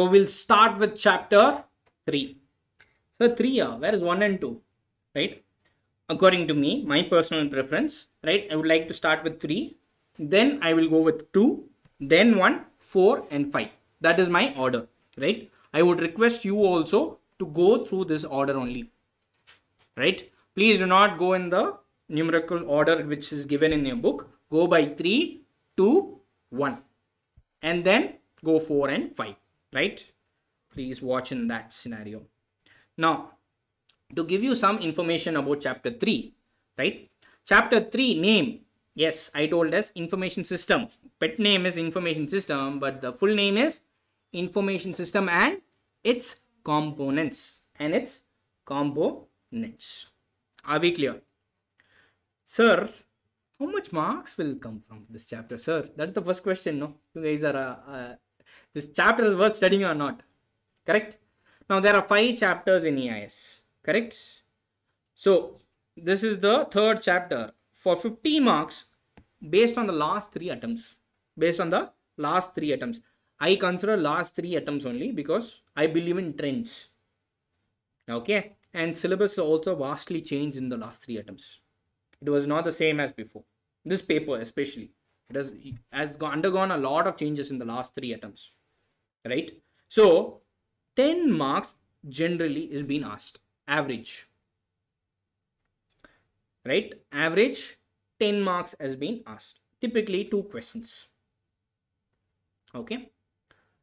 So we'll start with chapter 3. So 3, uh, where is 1 and 2? Right? According to me, my personal preference, right? I would like to start with 3. Then I will go with 2, then 1, 4 and 5. That is my order, right? I would request you also to go through this order only, right? Please do not go in the numerical order which is given in your book. Go by 3, 2, 1 and then go 4 and 5 right? Please watch in that scenario. Now to give you some information about chapter 3 right? Chapter 3 name yes i told us information system. Pet name is information system but the full name is information system and its components and its components. Are we clear? Sir how much marks will come from this chapter sir? That's the first question no? You guys are uh, uh, this chapter is worth studying or not. Correct? Now there are five chapters in eis correct? So this is the third chapter. For 50 marks based on the last three attempts based on the last three attempts i consider last three attempts only because i believe in trends. Okay? And syllabus also vastly changed in the last three attempts. It was not the same as before. This paper especially. It has has undergone a lot of changes in the last three attempts right? So 10 marks generally is being asked average right? Average 10 marks has been asked typically two questions okay?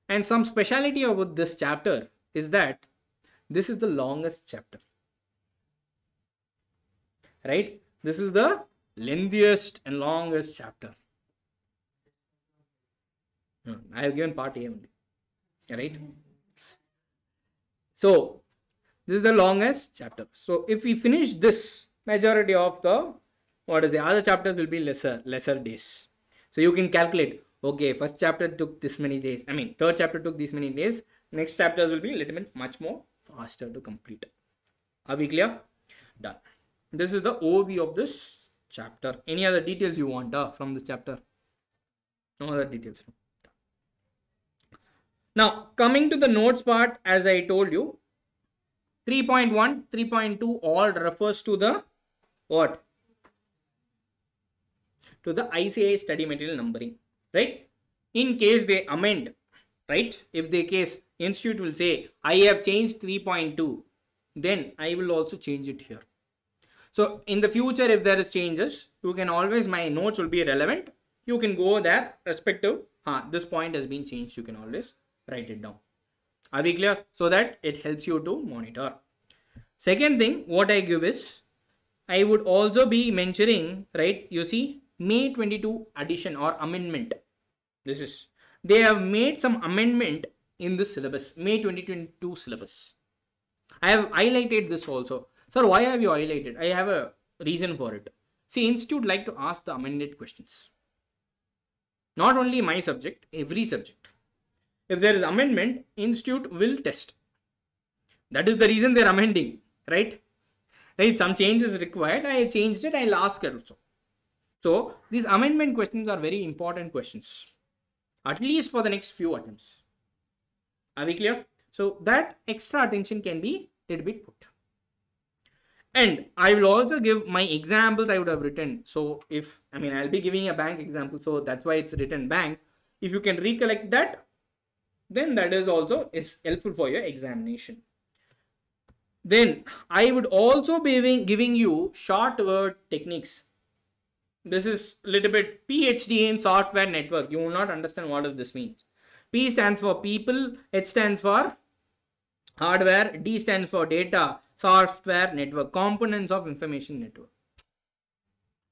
And some speciality about this chapter is that this is the longest chapter right? This is the lengthiest and longest chapter. Hmm, i have given part a only right? So this is the longest chapter. So if we finish this majority of the what is the other chapters will be lesser lesser days. So you can calculate okay first chapter took this many days. I mean third chapter took this many days. Next chapters will be little bit much more faster to complete. Are we clear? Done. This is the overview of this chapter. Any other details you want uh, from this chapter? No other details now, coming to the notes part, as I told you, 3.1, 3.2 all refers to the what? To the ICAI study material numbering, right? In case they amend, right? If the case institute will say, I have changed 3.2, then I will also change it here. So in the future, if there is changes, you can always, my notes will be relevant. You can go there respective, huh, this point has been changed, you can always write it down. Are we clear? So that it helps you to monitor. Second thing what i give is i would also be mentioning right you see may 22 addition or amendment. This is they have made some amendment in this syllabus may 2022 syllabus. I have highlighted this also. Sir why have you highlighted? I have a reason for it. See institute like to ask the amended questions. Not only my subject every subject if there is amendment, institute will test. That is the reason they're amending, right? Right, some change is required. I have changed it, I'll ask it also. So these amendment questions are very important questions, at least for the next few attempts. Are we clear? So that extra attention can be little bit put. And I will also give my examples I would have written. So if, I mean, I'll be giving a bank example. So that's why it's written bank. If you can recollect that, then that is also is helpful for your examination. Then i would also be giving you short word techniques. This is a little bit phd in software network. You will not understand what does this mean. P stands for people h stands for hardware d stands for data software network components of information network.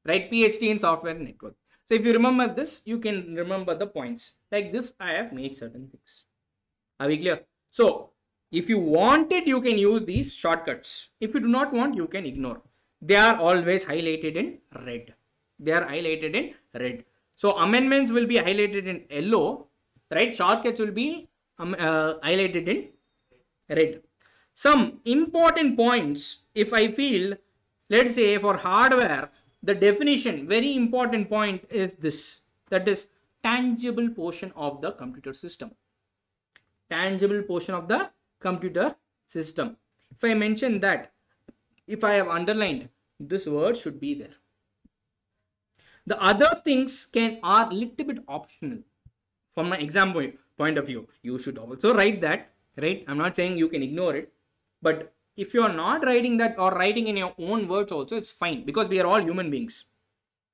Right? Phd in software network. So if you remember this, you can remember the points. Like this, I have made certain things. Are we clear? So if you want it, you can use these shortcuts. If you do not want, you can ignore. They are always highlighted in red. They are highlighted in red. So amendments will be highlighted in yellow, right? Shortcuts will be um, uh, highlighted in red. Some important points, if I feel, let's say for hardware, the definition, very important point is this, that is tangible portion of the computer system. Tangible portion of the computer system. If I mention that, if I have underlined, this word should be there. The other things can are little bit optional. From my example point of view, you should also write that, right? I'm not saying you can ignore it, but if you are not writing that or writing in your own words also, it's fine because we are all human beings,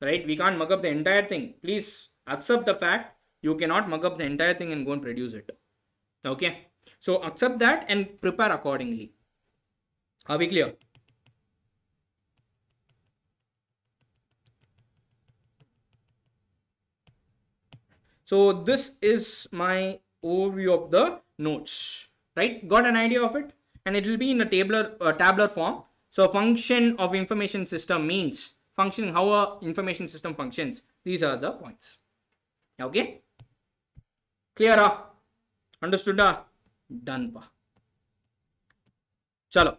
right? We can't mug up the entire thing. Please accept the fact you cannot mug up the entire thing and go and produce it. Okay. So accept that and prepare accordingly. Are we clear? So this is my overview of the notes, right? Got an idea of it? And it will be in a tabular, uh, tabular form. So function of information system means functioning how a information system functions. These are the points. Okay? Clear? Ah? Understood? Ah? Done. Pa. Chalo.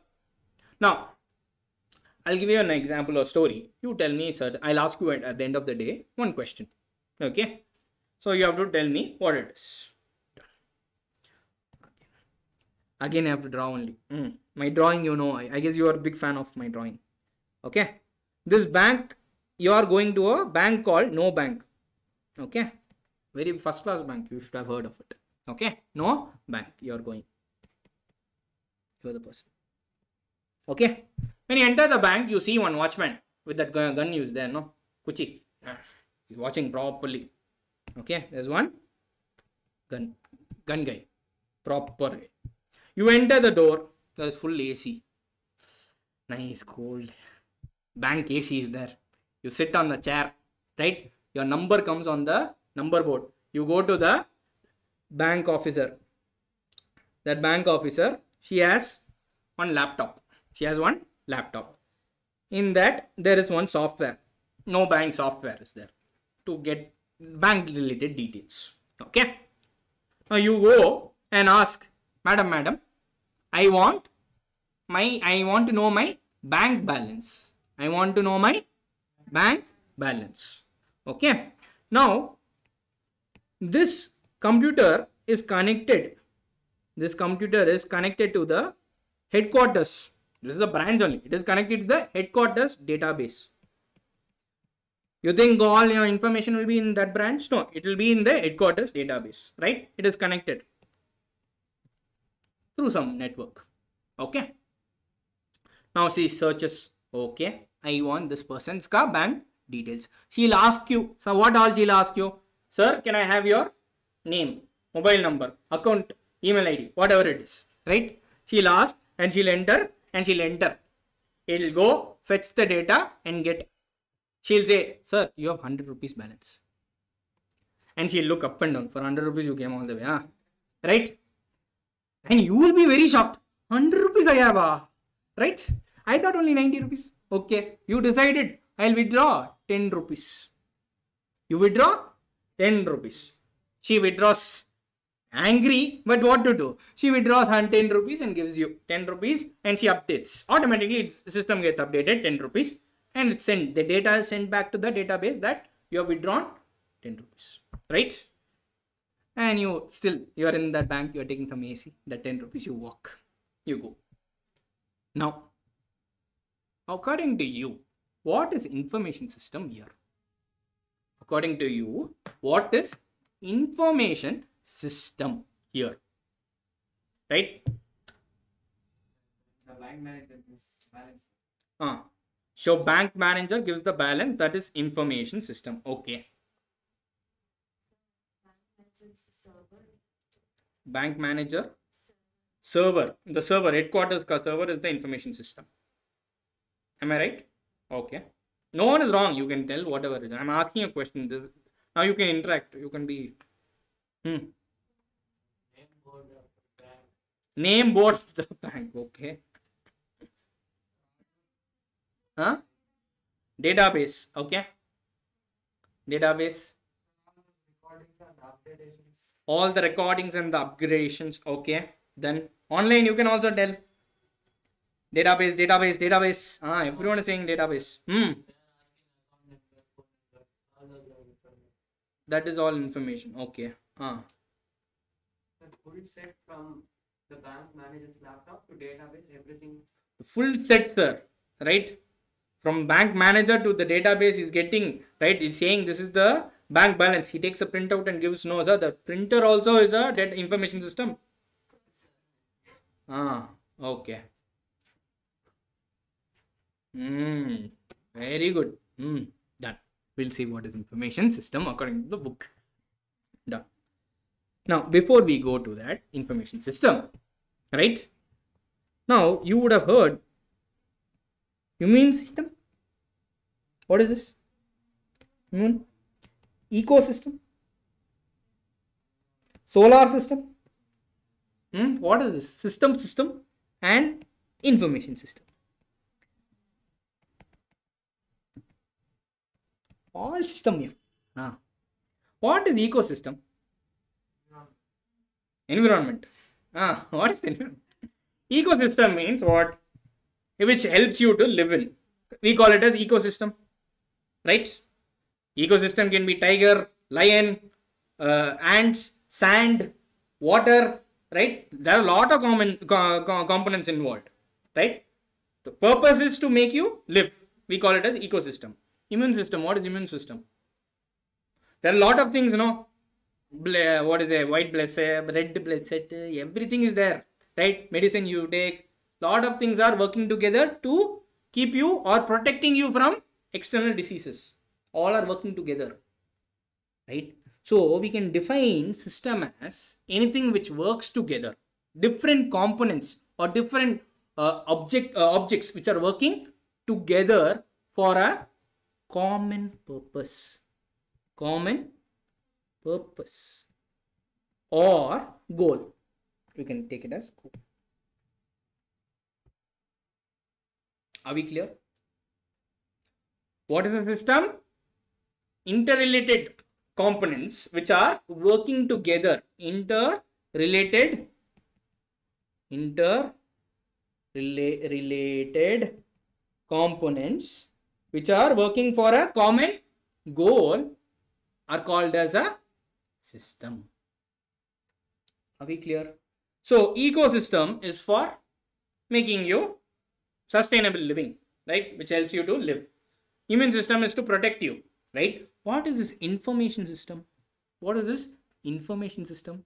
Now, I'll give you an example or story. You tell me, sir. I'll ask you at, at the end of the day one question. Okay? So you have to tell me what it is. Again, I have to draw only. Mm. My drawing, you know, I, I guess you are a big fan of my drawing. Okay? This bank, you are going to a bank called No Bank. Okay? Very first class bank. You should have heard of it. Okay? No bank. You are going. You are the person. Okay? When you enter the bank, you see one watchman with that gun, gun use there, no? Kuchi. Ah, he's watching properly. Okay? There's one gun. Gun guy. Proper. You enter the door. There's full AC. Nice, cold. Bank AC is there. You sit on the chair. Right? Your number comes on the number board. You go to the bank officer. That bank officer, she has one laptop. She has one laptop. In that, there is one software. No bank software is there to get bank related details. Okay. Now you go and ask, Madam, Madam, I want my, I want to know my bank balance. I want to know my bank balance. Okay. Now, this computer is connected. This computer is connected to the headquarters. This is the branch only. It is connected to the headquarters database. You think all your information will be in that branch? No, it will be in the headquarters database, right? It is connected through some network. Okay. Now she searches. Okay, I want this person's car bank details. She'll ask you. So what all she'll ask you? Sir, can I have your name, mobile number, account, email ID, whatever it is, right? She'll ask and she'll enter and she'll enter. It'll go fetch the data and get. She'll say, sir, you have 100 rupees balance. And she'll look up and down. For 100 rupees, you came all the way, huh? right? And you will be very shocked. 100 rupees I have, ah. right? I thought only 90 rupees. Okay, you decided I'll withdraw 10 rupees. You withdraw 10 rupees. She withdraws angry, but what to do? She withdraws 10 rupees and gives you 10 rupees and she updates. Automatically, its system gets updated 10 rupees and it's sent. The data is sent back to the database that you have withdrawn 10 rupees, right? And you still, you are in that bank, you are taking some AC, that 10 rupees, you walk, you go. Now, according to you, what is information system here? According to you, what is information system here? Right? The bank manager gives balance. Uh, so bank manager gives the balance that is information system. Okay. Bank manager server. The server headquarters server is the information system. Am I right? Okay. No one is wrong. You can tell whatever it is. I'm asking a question. This now you can interact. You can be hmm. Name board of the bank. Okay. Huh? Database. Okay. Database. All the recordings and the upgradations okay then online you can also tell database database database ah everyone is saying database hmm Then asking account number, phone number. All those are information. That is all information. Okay. Ah The full set from the bank manager's laptop to database, everything. full set sir. Right? From bank manager to the database is getting right is saying this is the bank balance. He takes a printout and gives no sir the printer also is a data information system. Ah okay. Hmm. very good. Hmm. We'll see what is information system according to the book done now before we go to that information system right now you would have heard immune system. What is this? Immune ecosystem. Solar system. Hmm? What is this? System, system, and information system. All system here. Ah. What is ecosystem? Environment. Ah, what is environment? Ecosystem means what? Which helps you to live in. We call it as ecosystem. Right? Ecosystem can be tiger, lion, uh, ants, sand, water. Right? There are a lot of common co- co- components involved. Right? The purpose is to make you live. We call it as ecosystem. Immune system. What is immune system? There are a lot of things, you know. What is it? White blood cell, red blood cell, everything is there right medicine you take lot of things are working together to keep you or protecting you from external diseases all are working together right so we can define system as anything which works together different components or different uh, object uh, objects which are working together for a common purpose common purpose or goal you can take it as goal. Are we clear? What is a system? Interrelated components which are working together. Interrelated. Inter related components which are working for a common goal are called as a system. Are we clear? So ecosystem is for making you sustainable living, right? Which helps you to live. Immune system is to protect you, right? What is this information system? What is this information system?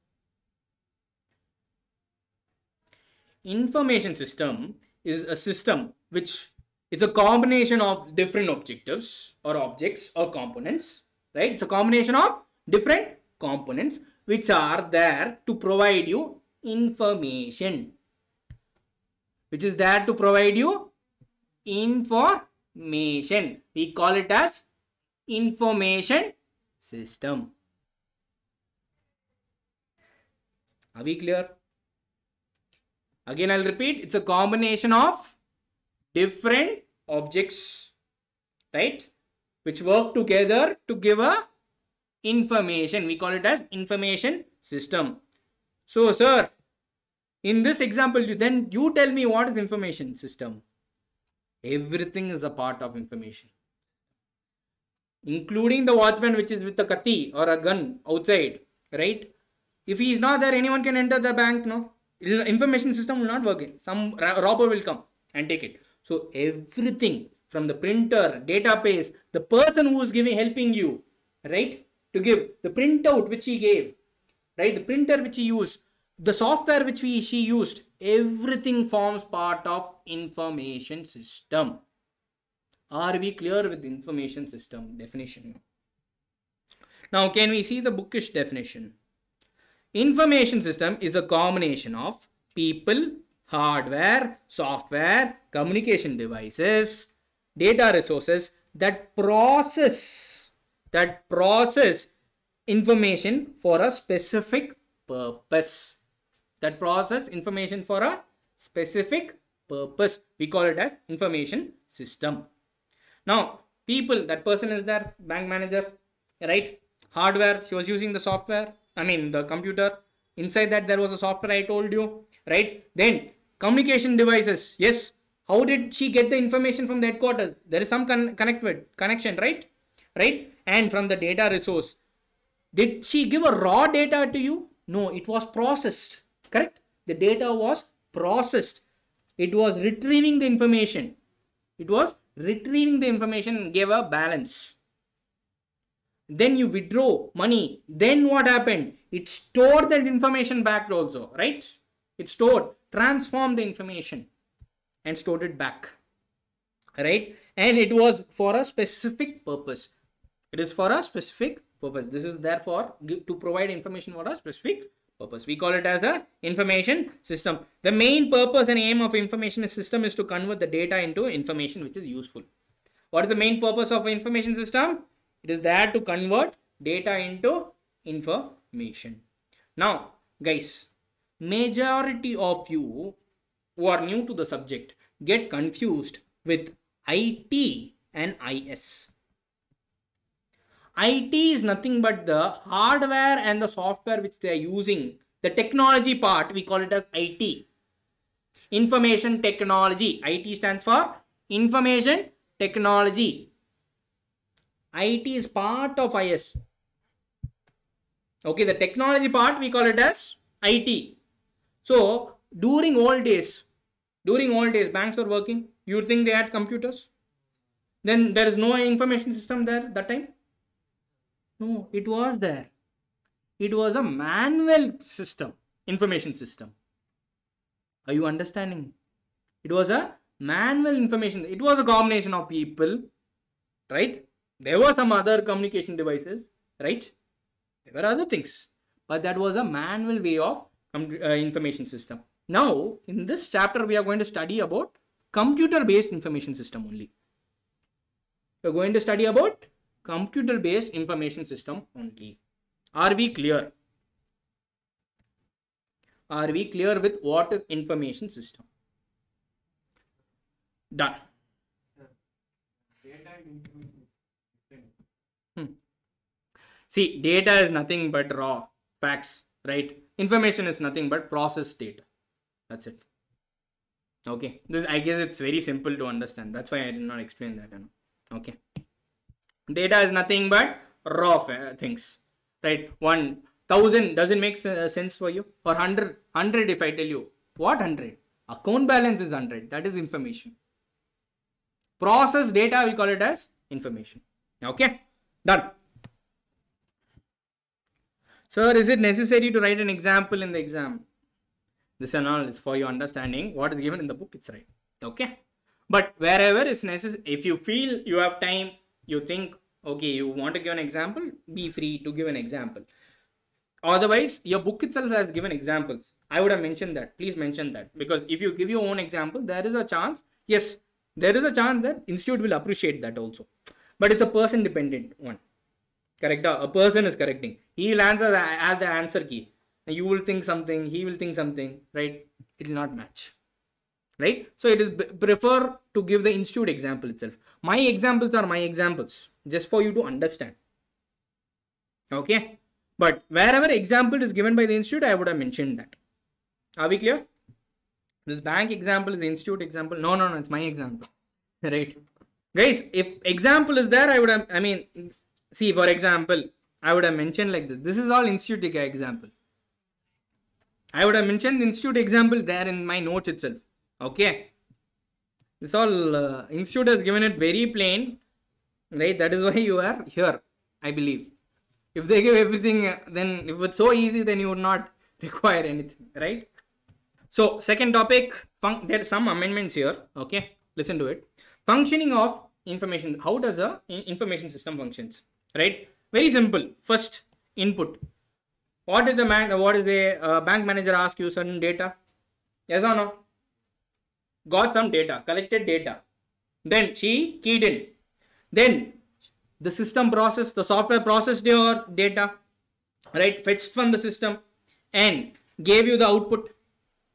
Information system is a system which it's a combination of different objectives or objects or components, right? It's a combination of different components which are there to provide you information. Which is there to provide you information. We call it as information system. Are we clear? Again i'll repeat. It's a combination of different objects right which work together to give a information. We call it as information system. So sir in this example you then you tell me what is information system. Everything is a part of information. Including the watchman which is with a kati or a gun outside right? If he is not there anyone can enter the bank no? Information system will not work. Some robber will come and take it so everything from the printer database the person who is giving helping you right? To give the printout which he gave right? The printer which he used the software which we she used everything forms part of information system. Are we clear with information system definition? Now can we see the bookish definition? Information system is a combination of people hardware software communication devices data resources that process that process information for a specific purpose. That process information for a specific purpose. We call it as information system. Now people that person is there bank manager right? Hardware she was using the software i mean the computer. Inside that there was a software i told you right? Then communication devices yes how did she get the information from the headquarters there is some con- connect with connection right right and from the data resource did she give a raw data to you No, it was processed. Correct? The data was processed. It was retrieving the information. It was retrieving the information and gave a balance. Then you withdraw money. Then what happened? It stored that information back also, right? It stored, transformed the information and stored it back, right? And it was for a specific purpose. It is for a specific purpose. This is therefore to provide information for a specific purpose. We call it as a information system. The main purpose and aim of information system is to convert the data into information which is useful. What is the main purpose of information system? It is there to convert data into information. Now, guys, majority of you who are new to the subject get confused with IT and IS. IT is nothing but the hardware and the software which they are using. The technology part, we call it as IT. Information technology. IT stands for information technology. IT is part of IS. Okay, the technology part, we call it as IT. So, during old days, during old days, banks were working. You think they had computers. Then there is no information system there that time no, it was there. It was a manual system, information system. Are you understanding? It was a manual information. It was a combination of people, right? There were some other communication devices, right? There were other things, but that was a manual way of information system. Now, in this chapter, we are going to study about computer-based information system only. We are going to study about computer based information system only. Are we clear? Are we clear with what is information system? Done. Data and information is different. Hmm. See, data is nothing but raw facts, right? Information is nothing but processed data. That's it. Okay. This I guess it's very simple to understand. That's why I did not explain that. Okay data is nothing but raw uh, things right one thousand doesn't make uh, sense for you or hundred hundred if i tell you what hundred account balance is hundred that is information process data we call it as information okay done sir is it necessary to write an example in the exam? This and all is for your understanding. What is given in the book it's right. Okay? But wherever it's necessary if you feel you have time you think okay you want to give an example be free to give an example. Otherwise your book itself has given examples. I would have mentioned that. Please mention that. Because if you give your own example there is a chance yes there is a chance that institute will appreciate that also. But it's a person dependent one correct. A person is correcting. He will answer the, add the answer key. You will think something he will think something right? It will not match. Right? So it is prefer to give the institute example itself. My examples are my examples just for you to understand. Okay? But wherever example is given by the institute i would have mentioned that. Are we clear? This bank example is institute example. No no no it's my example. Right? Guys if example is there i would have i mean see for example i would have mentioned like this. This is all institute example. I would have mentioned institute example there in my notes itself. Okay? This all uh, institute has given it very plain right? That is why you are here i believe. If they give everything uh, then if it's so easy then you would not require anything right? So second topic there are some amendments here okay? Listen to it. Functioning of information. How does a information system functions right very simple first input what is the man what is the uh, bank manager ask you certain data yes or no got some data, collected data. Then she keyed in. Then the system processed, the software processed your data, right? Fetched from the system and gave you the output.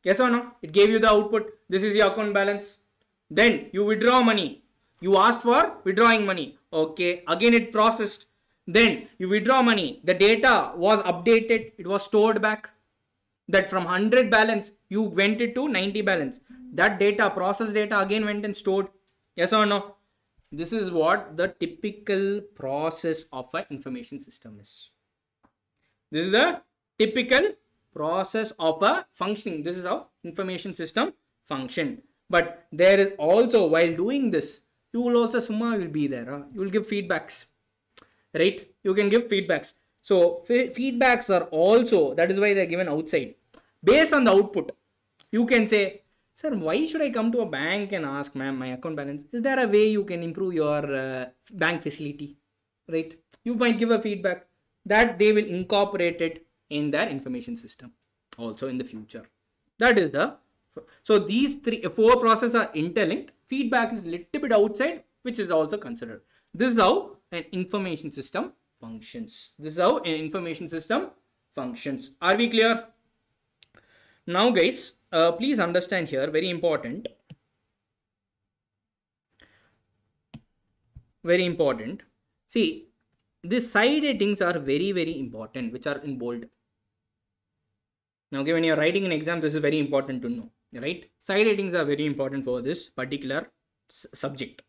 Yes or no? It gave you the output. This is your account balance. Then you withdraw money. You asked for withdrawing money. Okay. Again, it processed. Then you withdraw money. The data was updated. It was stored back. That from 100 balance, you went it to 90 balance that data process data again went and stored yes or no this is what the typical process of an information system is this is the typical process of a functioning. This is how information system function. But there is also while doing this, you will also summa will be there. huh? You will give feedbacks, right? You can give feedbacks. So feedbacks are also that is why they are given outside based on the output. You can say, sir, why should I come to a bank and ask, ma'am, my account balance? Is there a way you can improve your uh, bank facility? Right? You might give a feedback that they will incorporate it in their information system also in the future. That is the so these three four processes are interlinked. Feedback is little bit outside, which is also considered. This is how an information system functions. This is how an information system functions. Are we clear? Now, guys, uh, please understand here, very important. Very important. See, these side headings are very, very important, which are in bold. Now, when you're writing an exam, this is very important to know, right? Side headings are very important for this particular subject.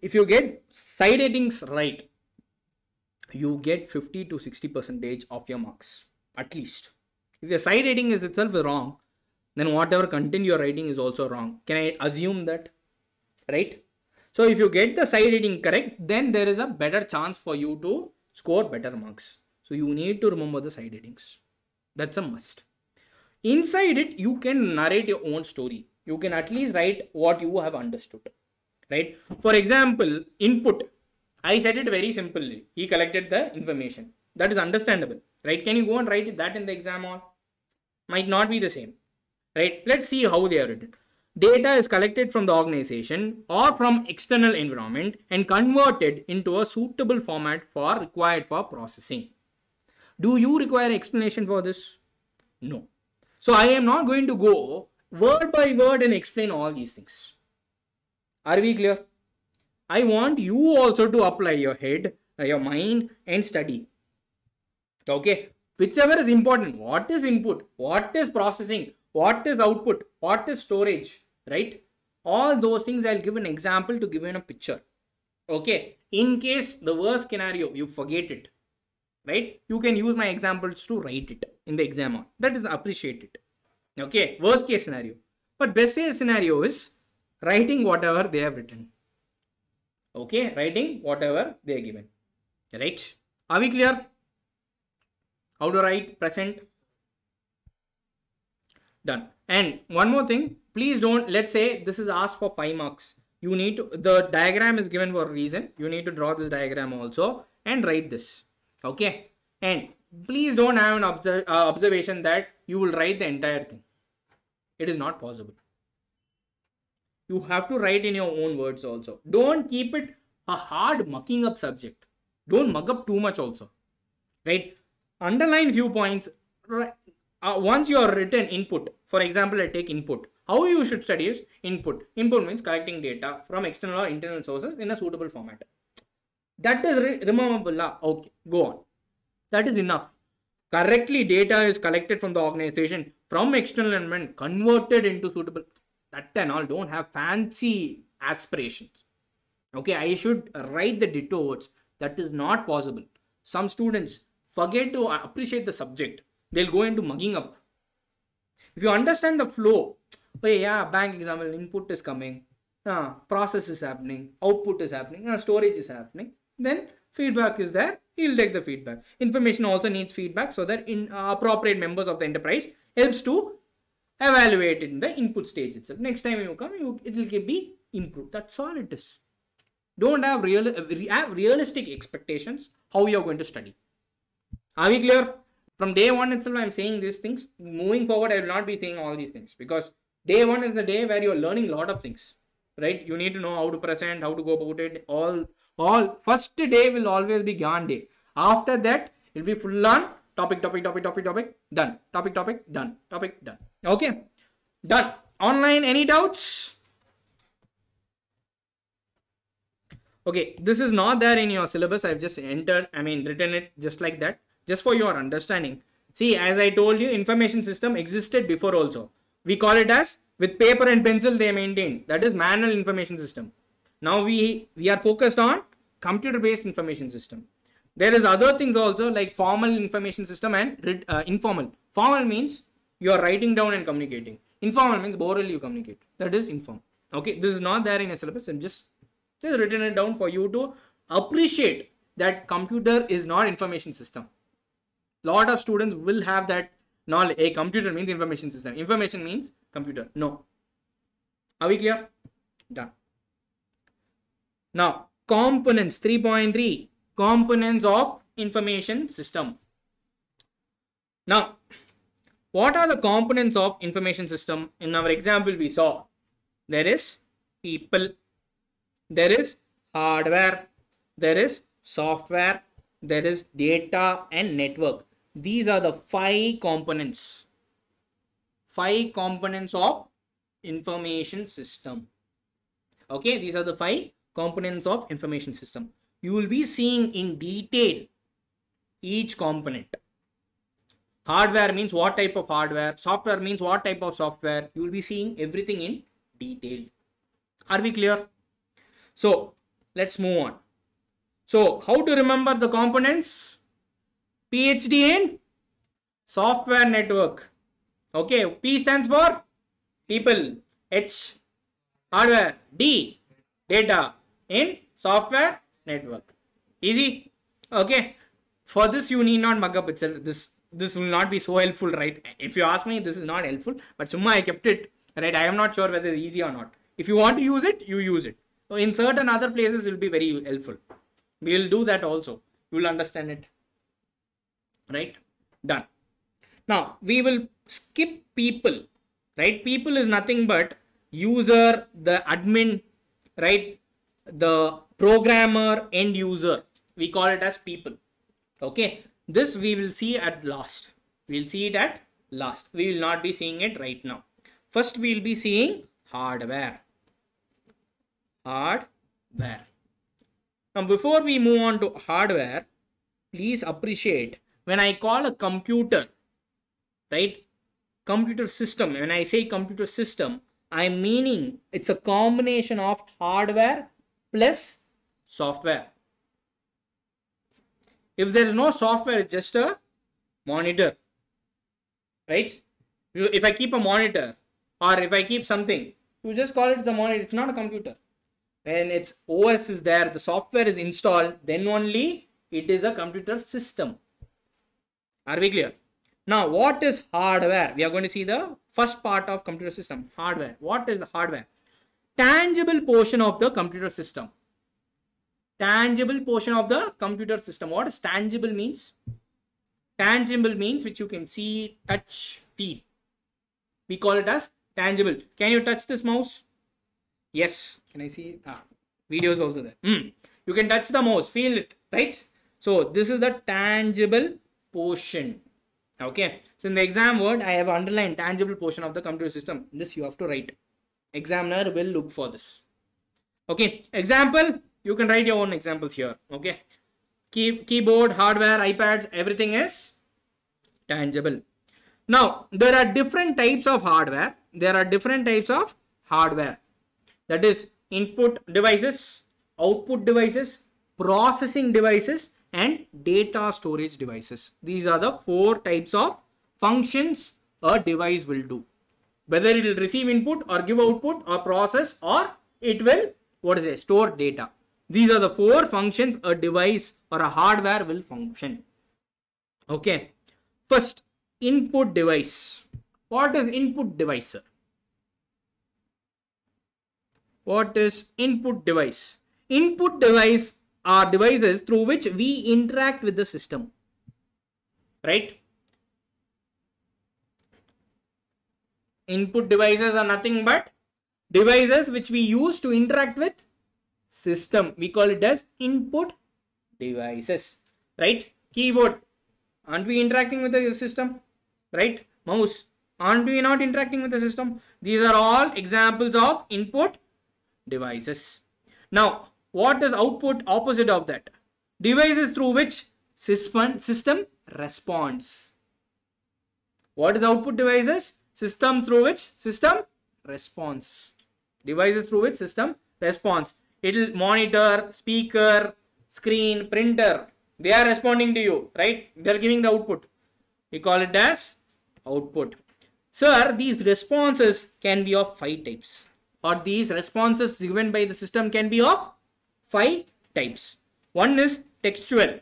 If you get side headings right, you get 50 to 60 percentage of your marks, at least. If your side heading is itself wrong, then whatever content you're writing is also wrong. Can I assume that? Right? So if you get the side heading correct, then there is a better chance for you to score better marks. So you need to remember the side headings. That's a must. Inside it, you can narrate your own story. You can at least write what you have understood. Right? For example, input. I said it very simply. He collected the information. That is understandable. Right? Can you go and write that in the exam hall? Might not be the same. Right? Let's see how they are written. Data is collected from the organization or from external environment and converted into a suitable format for required for processing. Do you require explanation for this? No. So I am not going to go word by word and explain all these things. Are we clear? I want you also to apply your head, uh, your mind, and study. Okay. Whichever is important. What is input? What is processing? What is output? What is storage? Right? All those things I'll give an example to give you a picture. Okay. In case the worst scenario, you forget it. Right? You can use my examples to write it in the exam. That is appreciated. Okay. Worst case scenario. But best case scenario is writing whatever they have written. Okay writing whatever they are given. Right? Are we clear? How to write present? Done. And one more thing please don't let's say this is asked for 5 marks. You need to the diagram is given for a reason. You need to draw this diagram also and write this. Okay? And please don't have an uh, observation that you will write the entire thing. It is not possible you have to write in your own words also. Don't keep it a hard mucking up subject. Don't mug up too much also. Right? Underline viewpoints. points. Uh, once you are written input for example i take input. How you should study is input. Input means collecting data from external or internal sources in a suitable format. That is re- rememberable okay go on. That is enough. Correctly data is collected from the organization from external environment converted into suitable that and all don't have fancy aspirations. Okay i should write the ditto words. That is not possible. Some students forget to appreciate the subject. They'll go into mugging up. If you understand the flow oh yeah bank example input is coming. Uh, process is happening. Output is happening. Uh, storage is happening. Then feedback is there. He'll take the feedback. Information also needs feedback so that in uh, appropriate members of the enterprise helps to evaluate it in the input stage itself. Next time you come you it will be improved. That's all it is. Don't have real have realistic expectations how you are going to study. Are we clear? From day one itself i'm saying these things. Moving forward i will not be saying all these things because day one is the day where you are learning a lot of things right? You need to know how to present how to go about it. All all first day will always be gone day. After that it'll be full on topic topic topic topic topic done. Topic topic done. Topic done okay. Done. Online any doubts? Okay. This is not there in your syllabus. I've just entered i mean written it just like that just for your understanding. See as i told you information system existed before also. We call it as with paper and pencil they maintained. That is manual information system. Now we we are focused on computer based information system. There is other things also like formal information system and uh, informal. Formal means you are writing down and communicating. Informal means orally you communicate. That is informal. Okay, this is not there in a syllabus. I'm just just written it down for you to appreciate that computer is not information system. Lot of students will have that knowledge. A computer means information system. Information means computer. No. Are we clear? Done. Now, components 3.3 components of information system. Now, what are the components of information system? In our example, we saw there is people, there is hardware, there is software, there is data and network. These are the five components. Five components of information system. Okay, these are the five components of information system. You will be seeing in detail each component. Hardware means what type of hardware, software means what type of software. You will be seeing everything in detail. Are we clear? So let's move on. So how to remember the components? PhD in software network. Okay, P stands for people, H hardware, D data in software network. Easy. Okay. For this, you need not mug up itself. This this will not be so helpful, right? If you ask me, this is not helpful. But Summa, I kept it, right? I am not sure whether it's easy or not. If you want to use it, you use it. So in certain other places, it will be very helpful. We will do that also. You will understand it. Right? Done. Now, we will skip people, right? People is nothing but user, the admin, right? The programmer, end user. We call it as people. Okay. This we will see at last. We'll see it at last. We will not be seeing it right now. First, we'll be seeing hardware. Hardware. Now, before we move on to hardware, please appreciate when I call a computer, right? Computer system. When I say computer system, I'm meaning it's a combination of hardware plus software. If there is no software, it's just a monitor, right? If I keep a monitor or if I keep something, you just call it the monitor. It's not a computer. When its OS is there, the software is installed, then only it is a computer system. Are we clear? Now, what is hardware? We are going to see the first part of computer system, hardware. What is the hardware? Tangible portion of the computer system. Tangible portion of the computer system. What is tangible means? Tangible means which you can see, touch, feel. We call it as tangible. Can you touch this mouse? Yes. Can I see? Ah, videos also there. Hmm. You can touch the mouse, feel it, right? So this is the tangible portion. Okay. So in the exam word, I have underlined tangible portion of the computer system. This you have to write. Examiner will look for this. Okay. Example, you can write your own examples here. Okay. Key, keyboard, hardware, iPads, everything is tangible. Now, there are different types of hardware. There are different types of hardware. That is input devices, output devices, processing devices, and data storage devices. These are the four types of functions a device will do. Whether it will receive input or give output or process or it will, what is it, store data. These are the four functions a device or a hardware will function. Okay. First, input device. What is input device, sir? What is input device? Input device are devices through which we interact with the system. Right? Input devices are nothing but devices which we use to interact with system. We call it as input devices. Right? Keyboard. Aren't we interacting with the system? Right? Mouse. Aren't we not interacting with the system? These are all examples of input devices. Now, what is output opposite of that? Devices through which system, responds. What is output devices? System through which system responds. Devices through which system responds. It will monitor, speaker, screen, printer. They are responding to you, right? They are giving the output. We call it as output. Sir, these responses can be of five types or these responses given by the system can be of five types. One is textual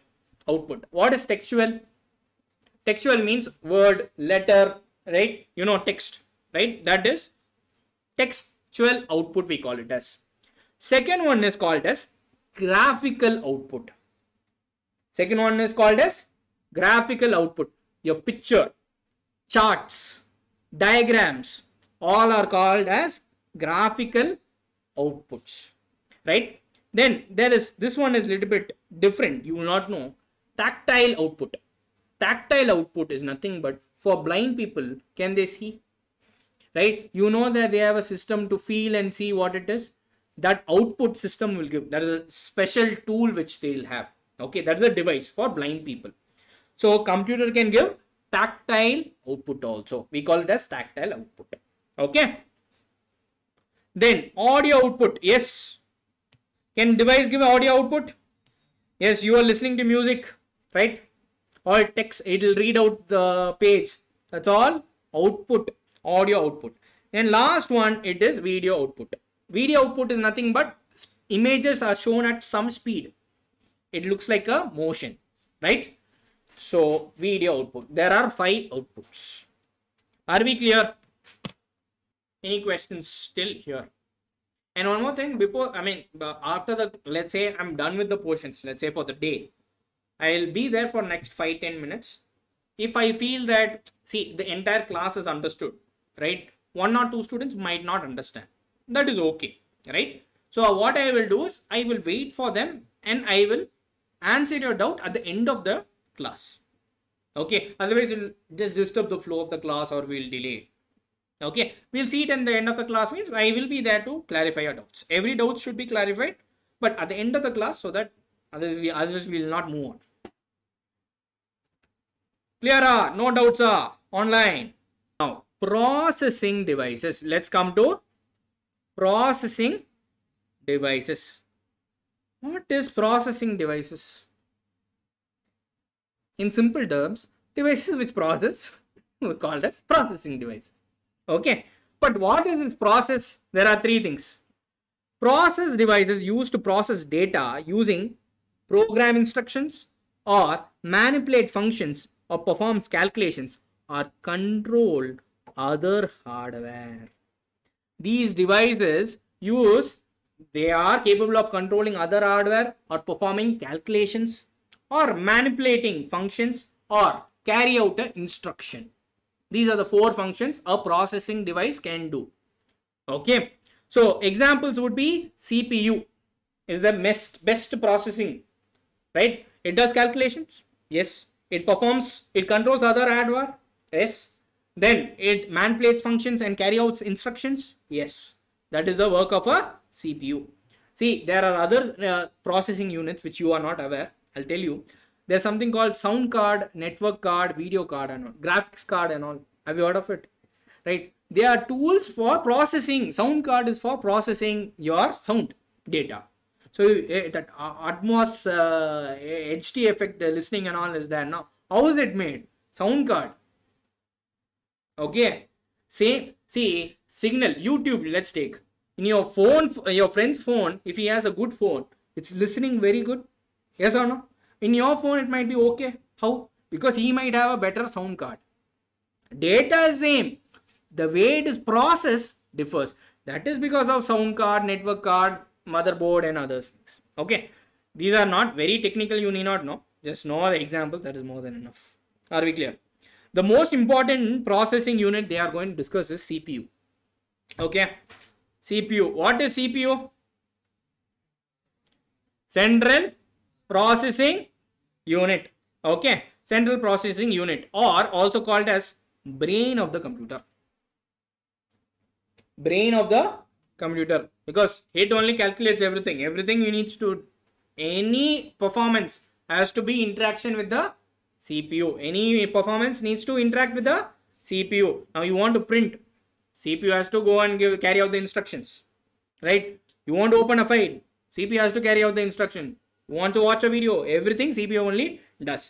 output. What is textual? Textual means word, letter, right? You know, text, right? That is textual output we call it as. Second one is called as graphical output. Second one is called as graphical output. Your picture, charts, diagrams, all are called as graphical outputs, right? Then there is this one is a little bit different. You will not know tactile output. Tactile output is nothing but for blind people. Can they see? Right? You know that they have a system to feel and see what it is. That output system will give. That is a special tool which they'll have. Okay, that's a device for blind people. So computer can give tactile output also. We call it as tactile output. Okay. Then audio output. Yes. Can device give audio output? Yes, you are listening to music, right? Or text, it will read out the page. That's all output, audio output. Then last one, it is video output. Video output is nothing but images are shown at some speed. It looks like a motion, right? So video output. There are five outputs. Are we clear? Any questions still here? And one more thing before, I mean, uh, after the, let's say I'm done with the portions, let's say for the day, I'll be there for next five ten minutes. If I feel that, see, the entire class is understood, right? One or two students might not understand. That is okay, right? So what I will do is I will wait for them and I will answer your doubt at the end of the class. Okay, otherwise it'll just disturb the flow of the class or we'll delay. Okay? We'll see it in the end of the class means i will be there to clarify your doubts. Every doubt should be clarified but at the end of the class so that otherwise we others will not move on. Clear no doubts ah? online. Now processing devices. Let's come to processing devices what is processing devices in simple terms devices which process we call as processing devices Okay. But what is this process? There are three things. Process devices used to process data using program instructions or manipulate functions or performs calculations or control other hardware. These devices use, they are capable of controlling other hardware or performing calculations or manipulating functions or carry out an instruction. These are the four functions a processing device can do. Okay. So examples would be CPU is the best, best processing, right? It does calculations. Yes. It performs, it controls other hardware. Yes. Then it manipulates functions and carry out instructions. Yes. That is the work of a CPU. See, there are other uh, processing units which you are not aware. I'll tell you there's something called sound card, network card, video card, and all, graphics card, and all. Have you heard of it? Right? They are tools for processing. Sound card is for processing your sound data. So uh, that Atmos uh, HD effect uh, listening and all is there now. How is it made? Sound card. Okay. Say, see, signal, YouTube, let's take. In your phone, your friend's phone, if he has a good phone, it's listening very good. Yes or no? In your phone, it might be okay. How? Because he might have a better sound card. Data is same. The way it is processed differs. That is because of sound card, network card, motherboard and other things. Okay. These are not very technical. You need not know. Just know the examples. That is more than enough. Are we clear? The most important processing unit they are going to discuss is CPU. Okay. CPU. What is CPU? Central processing unit okay central processing unit or also called as brain of the computer brain of the computer because it only calculates everything everything you needs to any performance has to be interaction with the cpu any performance needs to interact with the cpu now you want to print cpu has to go and give carry out the instructions right you want to open a file cpu has to carry out the instruction You want to watch a video everything cpu only does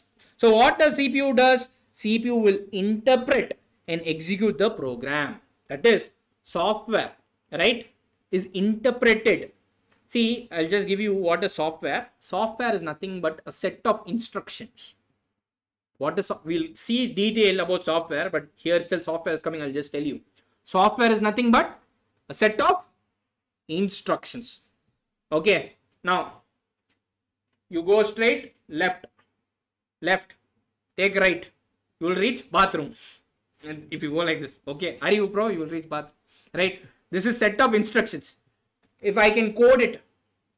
so what does cpu does cpu will interpret and execute the program. That is software, right? Is interpreted. See, I'll just give you what is software. Software is nothing but a set of instructions. What is we'll see detail about software, but here itself software is coming. I'll just tell you. Software is nothing but a set of instructions. Okay. Now you go straight left, left, take right. You will reach bathroom. And if you go like this, okay, are you pro? You will reach bathroom. Right. This is set of instructions. If I can code it,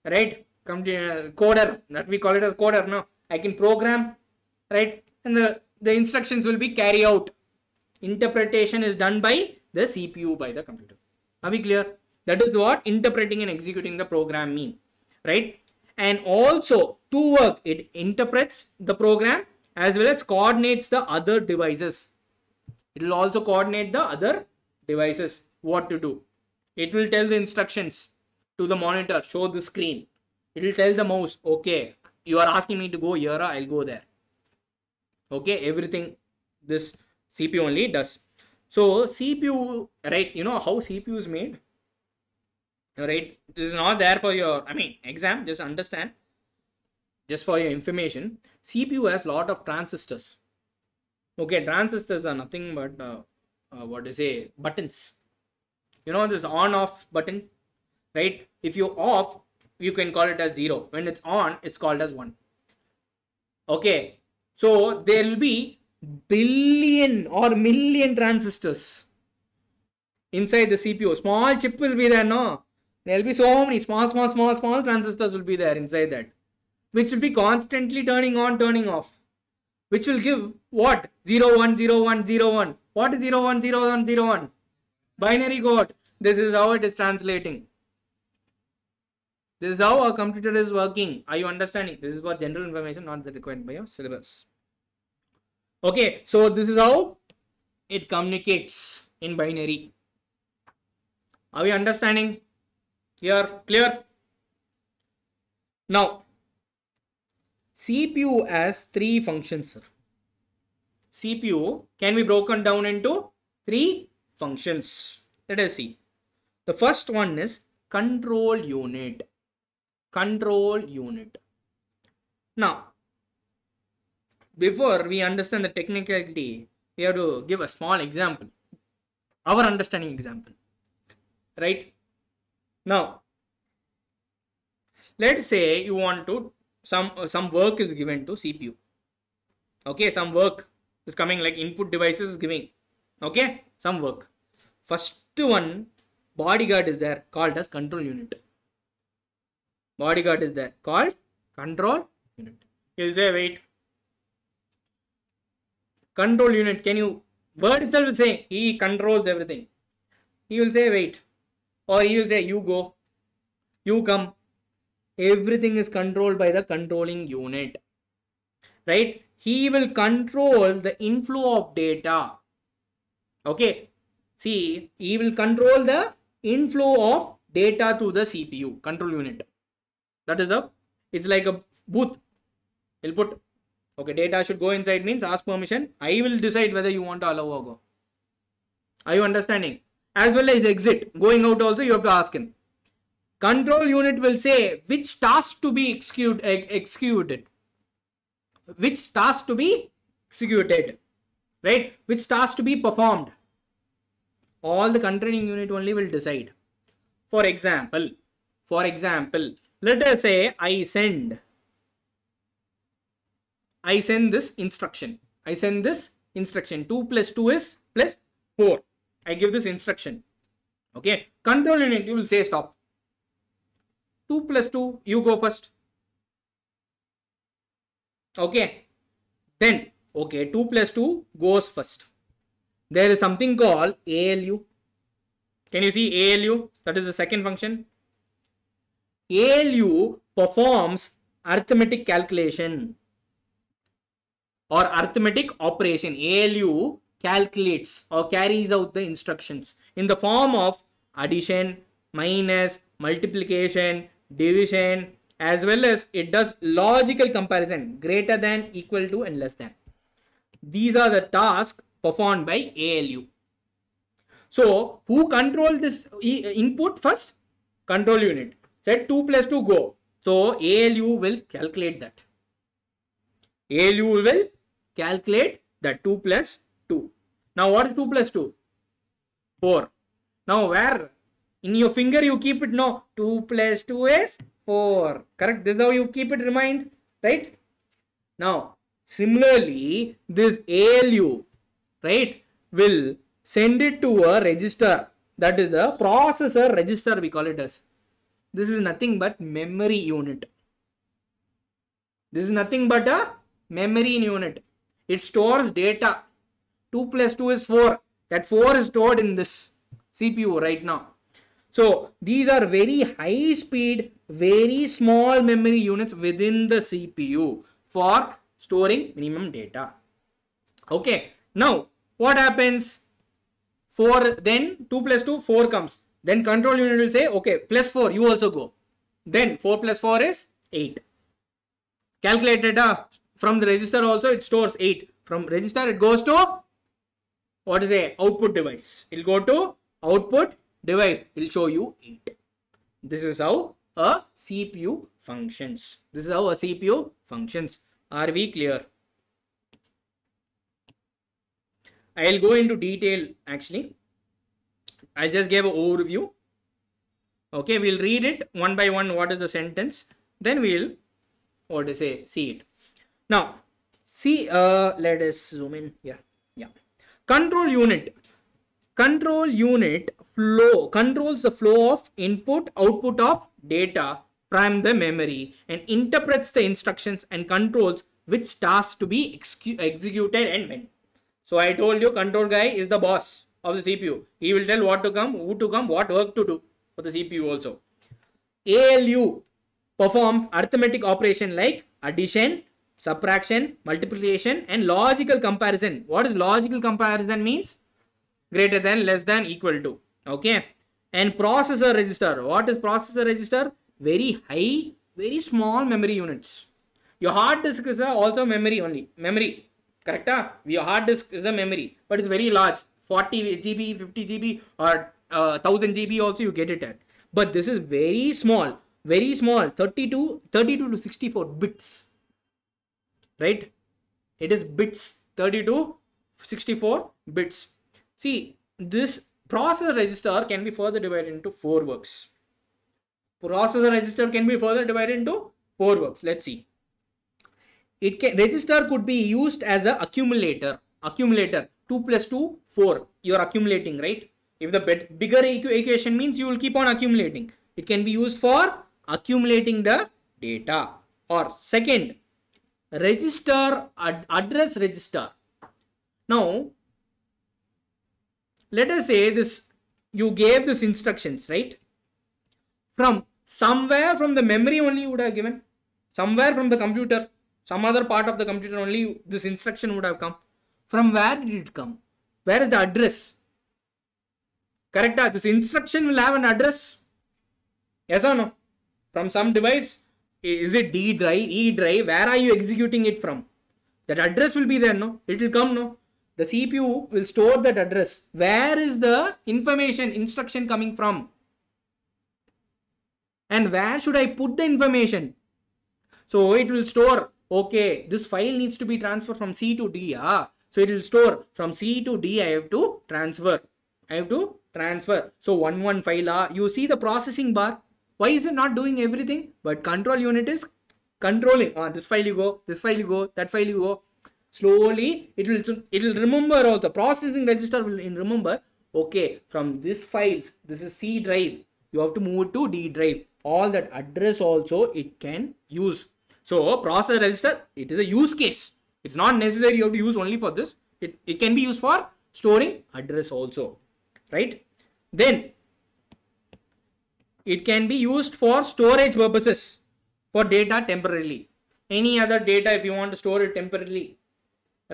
right? Come to uh, coder that we call it as coder. No, I can program, right? And the the instructions will be carry out. Interpretation is done by the CPU by the computer. Are we clear? That is what interpreting and executing the program mean, right? And also to work, it interprets the program as well as coordinates the other devices. It will also coordinate the other devices what to do. It will tell the instructions to the monitor, show the screen. It will tell the mouse, okay, you are asking me to go here, I'll go there. Okay, everything this CPU only does. So CPU, right, you know how CPU is made? Right, this is not there for your, I mean, exam, just understand. Just for your information, CPU has lot of transistors. Okay, transistors are nothing but, uh, uh, what to say, buttons. You know this on off button, right? If you off, you can call it as 0. When it's on, it's called as 1. Okay, so there will be billion or million transistors inside the CPU. Small chip will be there, no? There will be so many small, small, small, small transistors will be there inside that, which will be constantly turning on, turning off, which will give what? 0, 1, 0, 1, 0, 1. What is 0, 1, 0, 1, 0, 1? Binary code. This is how it is translating. This is how a computer is working. Are you understanding? This is for general information, not the required by your syllabus. Okay, so this is how it communicates in binary. Are we understanding? Here, clear? Now, CPU has three functions, sir. CPU can be broken down into three functions. Let us see. The first one is control unit. Control unit. Now, before we understand the technicality, we have to give a small example. Our understanding example. Right? Now, let's say you want to some uh, some work is given to CPU. Okay, some work is coming like input devices giving. Okay, some work. First one bodyguard is there called as control unit. Bodyguard is there called control unit. He'll say wait. Control unit, can you word itself will say he controls everything. He will say wait. Or he will say you go. You come. Everything is controlled by the controlling unit. Right? He will control the inflow of data. Okay. See, he will control the inflow of data to the CPU, control unit. That is the, it's like a booth. He'll put, okay, data should go inside means ask permission. I will decide whether you want to allow or go. Are you understanding? As well as exit, going out also you have to ask him. Control unit will say which task to be execute, executed. Which task to be executed. Right? Which task to be performed all the controlling unit only will decide. For example, for example, let us say I send, I send this instruction. I send this instruction. 2 plus 2 is plus 4. I give this instruction. Okay. Control unit, you will say stop. 2 plus 2, you go first. Okay. Then, okay, 2 plus 2 goes first there is something called ALU. Can you see ALU? That is the second function. ALU performs arithmetic calculation or arithmetic operation. ALU calculates or carries out the instructions in the form of addition, minus, multiplication, division, as well as it does logical comparison greater than, equal to, and less than. These are the tasks performed by ALU. So who control this input first? Control unit. Set 2 plus 2 go. So ALU will calculate that. ALU will calculate that 2 plus 2. Now what is 2 plus 2? 4. Now where? In your finger you keep it no. 2 plus 2 is 4. Correct? This is how you keep it remind. Right? Now similarly this ALU right will send it to a register that is the processor register we call it as this is nothing but memory unit this is nothing but a memory unit it stores data. 2 plus 2 is 4 that 4 is stored in this cpu right now. So these are very high speed very small memory units within the cpu for storing minimum data. Okay now what happens? 4 then 2 plus 2 4 comes. Then control unit will say okay plus 4 you also go. Then 4 plus 4 is 8 calculate data uh, from the register also it stores 8 from register it goes to what is a output device it will go to output device it will show you 8 this is how a cpu functions this is how a cpu functions are we clear I'll go into detail actually. I just gave an overview. Okay, we'll read it one by one. What is the sentence? Then we'll what to say see it. Now, see. Uh, let us zoom in. here. yeah. Control unit. Control unit flow controls the flow of input output of data from the memory and interprets the instructions and controls which tasks to be executed and when. So I told you control guy is the boss of the CPU. He will tell what to come, who to come, what work to do for the CPU also. ALU performs arithmetic operation like addition, subtraction, multiplication and logical comparison. What is logical comparison means? Greater than, less than, equal to. Okay. And processor register. What is processor register? Very high, very small memory units. Your hard disk is also memory only. Memory correct ah? your hard disk is the memory but it's very large 40 gb 50 gb or uh, 1000 gb also you get it at but this is very small very small 32 32 to 64 bits right? It is bits 32 64 bits. See this processor register can be further divided into four works. Processor register can be further divided into four works. Let's see. It can register could be used as a accumulator. Accumulator 2 plus 2 4 you're accumulating right? If the bit, bigger equation means you will keep on accumulating. It can be used for accumulating the data. Or second register ad- address register. Now let us say this you gave this instructions right? From somewhere from the memory only you would have given? Somewhere from the computer some other part of the computer only this instruction would have come. From where did it come? Where is the address? Correct ah? this instruction will have an address? Yes or no? From some device is it d drive e drive? Where are you executing it from? That address will be there no? It will come no? The cpu will store that address. Where is the information instruction coming from? And where should i put the information? So it will store okay this file needs to be transferred from c to d ah so it will store from c to d i have to transfer. I have to transfer. So one one file ah you see the processing bar why is it not doing everything? But control unit is controlling. Ah this file you go this file you go that file you go. Slowly it will it will remember also. Processing register will remember okay from this files this is c drive. You have to move it to d drive. All that address also it can use. So processor register it is a use case. It's not necessary you have to use only for this. It, it can be used for storing address also. Right? Then it can be used for storage purposes for data temporarily any other data if you want to store it temporarily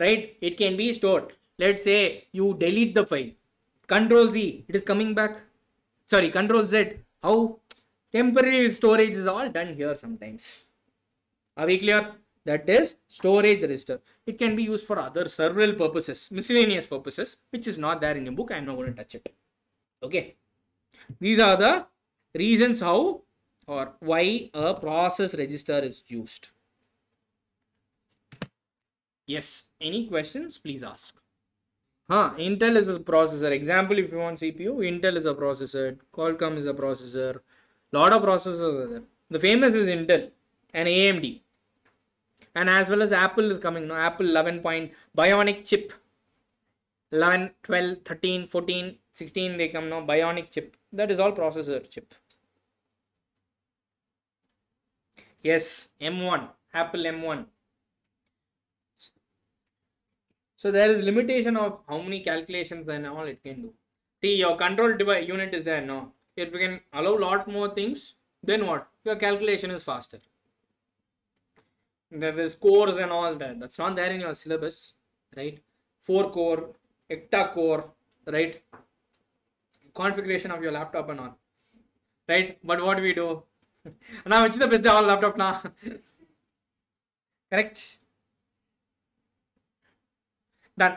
right it can be stored let's say you delete the file control z it is coming back sorry control z how temporary storage is all done here sometimes are we clear that is storage register. It can be used for other several purposes, miscellaneous purposes, which is not there in your book. I'm not going to touch it. Okay. These are the reasons how or why a process register is used. Yes. Any questions? Please ask. Huh, Intel is a processor. Example, if you want CPU, Intel is a processor. Qualcomm is a processor. Lot of processors are there. The famous is Intel and AMD. And as well as Apple is coming now. Apple 11 point Bionic chip. 11, 12, 13, 14, 16 they come now. Bionic chip. That is all processor chip. Yes, M1. Apple M1. So there is limitation of how many calculations and all it can do. See, your control device unit is there now. If you can allow lot more things, then what? Your calculation is faster. There is cores and all that. That's not there in your syllabus, right? Four core, octa core, right? Configuration of your laptop and all, right? But what we do? Is the best all laptop now? Correct? Done.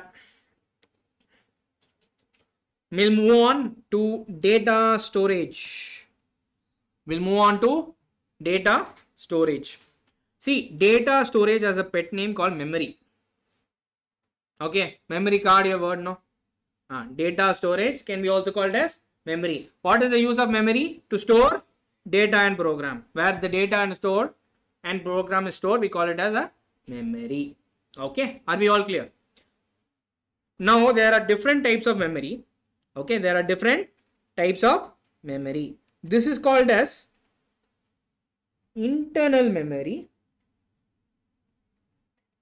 We'll move on to data storage. We'll move on to data storage. See, data storage has a pet name called memory. Okay, memory card, your word no? Uh, data storage can be also called as memory. What is the use of memory? To store data and program. Where the data and stored and program is stored, we call it as a memory. Okay, are we all clear? Now there are different types of memory. Okay, there are different types of memory. This is called as internal memory.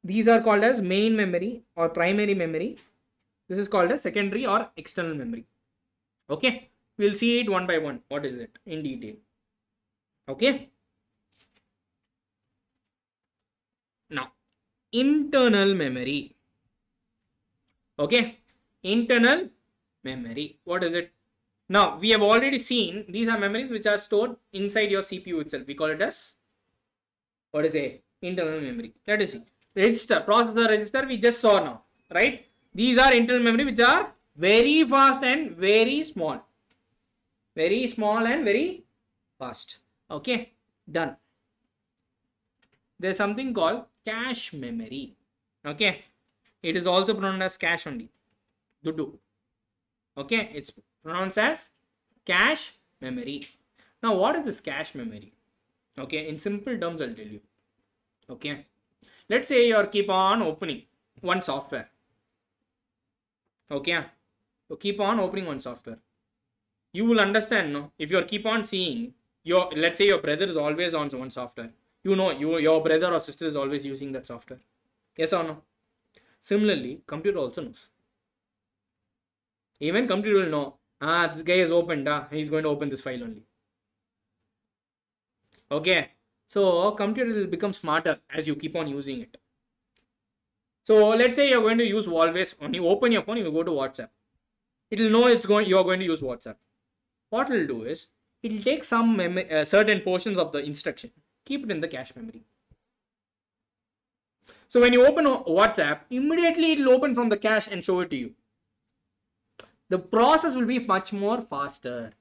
These are called as main memory or primary memory. This is called as secondary or external memory. Okay, we'll see it one by one. What is it in detail? Okay. Now, internal memory. Okay? Internal memory. What is it? Now we have already seen these are memories which are stored inside your cpu itself. We call it as what is a internal memory. Let us see. Register processor register we just saw now right? These are internal memory which are very fast and very small. Very small and very fast okay done there's something called cache memory okay it is also pronounced as cache only. Dudu. Okay, it's pronounced as cache memory. Now, what is this cache memory? Okay, in simple terms, I'll tell you. Okay, let's say you are keep on opening one software. Okay, you keep on opening one software. You will understand, no? If you are keep on seeing your, let's say your brother is always on one software. You know, you your brother or sister is always using that software. Yes or no? Similarly, computer also knows. Even computer will know, ah, this guy is opened, ah, he's going to open this file only. Okay, so computer will become smarter as you keep on using it. So let's say you're going to use always, when you open your phone, you go to WhatsApp. It will know it's going, you're going to use WhatsApp. What it will do is, it will take some uh, certain portions of the instruction, keep it in the cache memory. So when you open WhatsApp, immediately it will open from the cache and show it to you. The process will be much more faster.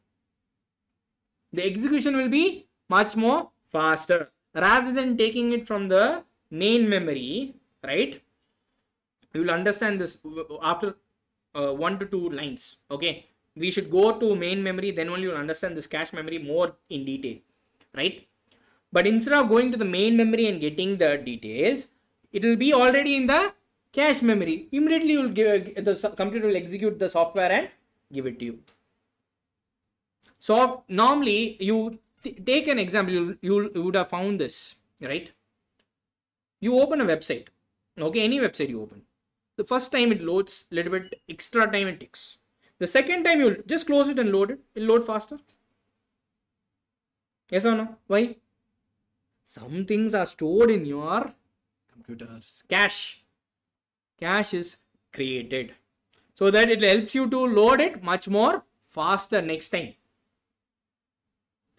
The execution will be much more faster. Rather than taking it from the main memory, right? You will understand this after uh, one to two lines. Okay. We should go to main memory, then only you'll understand this cache memory more in detail. Right? But instead of going to the main memory and getting the details, it will be already in the cache memory. Immediately you will give, the computer will execute the software and give it to you. So normally you take an example, you, you, you would have found this, right? You open a website, okay, any website you open. The first time it loads, a little bit extra time it takes. The second time you just close it and load it, it'll load faster. Yes or no? Why? Some things are stored in your computers. Cache. Cache is created so that it helps you to load it much more faster next time.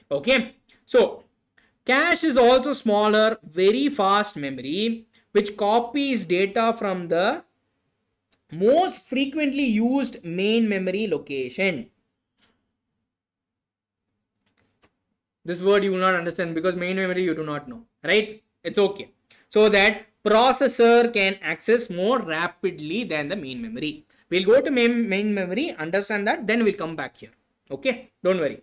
Okay. So Cache is also smaller, very fast memory which copies data from the most frequently used main memory location. This word you will not understand because main memory you do not know, right? It's okay. So that processor can access more rapidly than the main memory. We'll go to main, main memory, understand that, then we'll come back here. Okay, don't worry.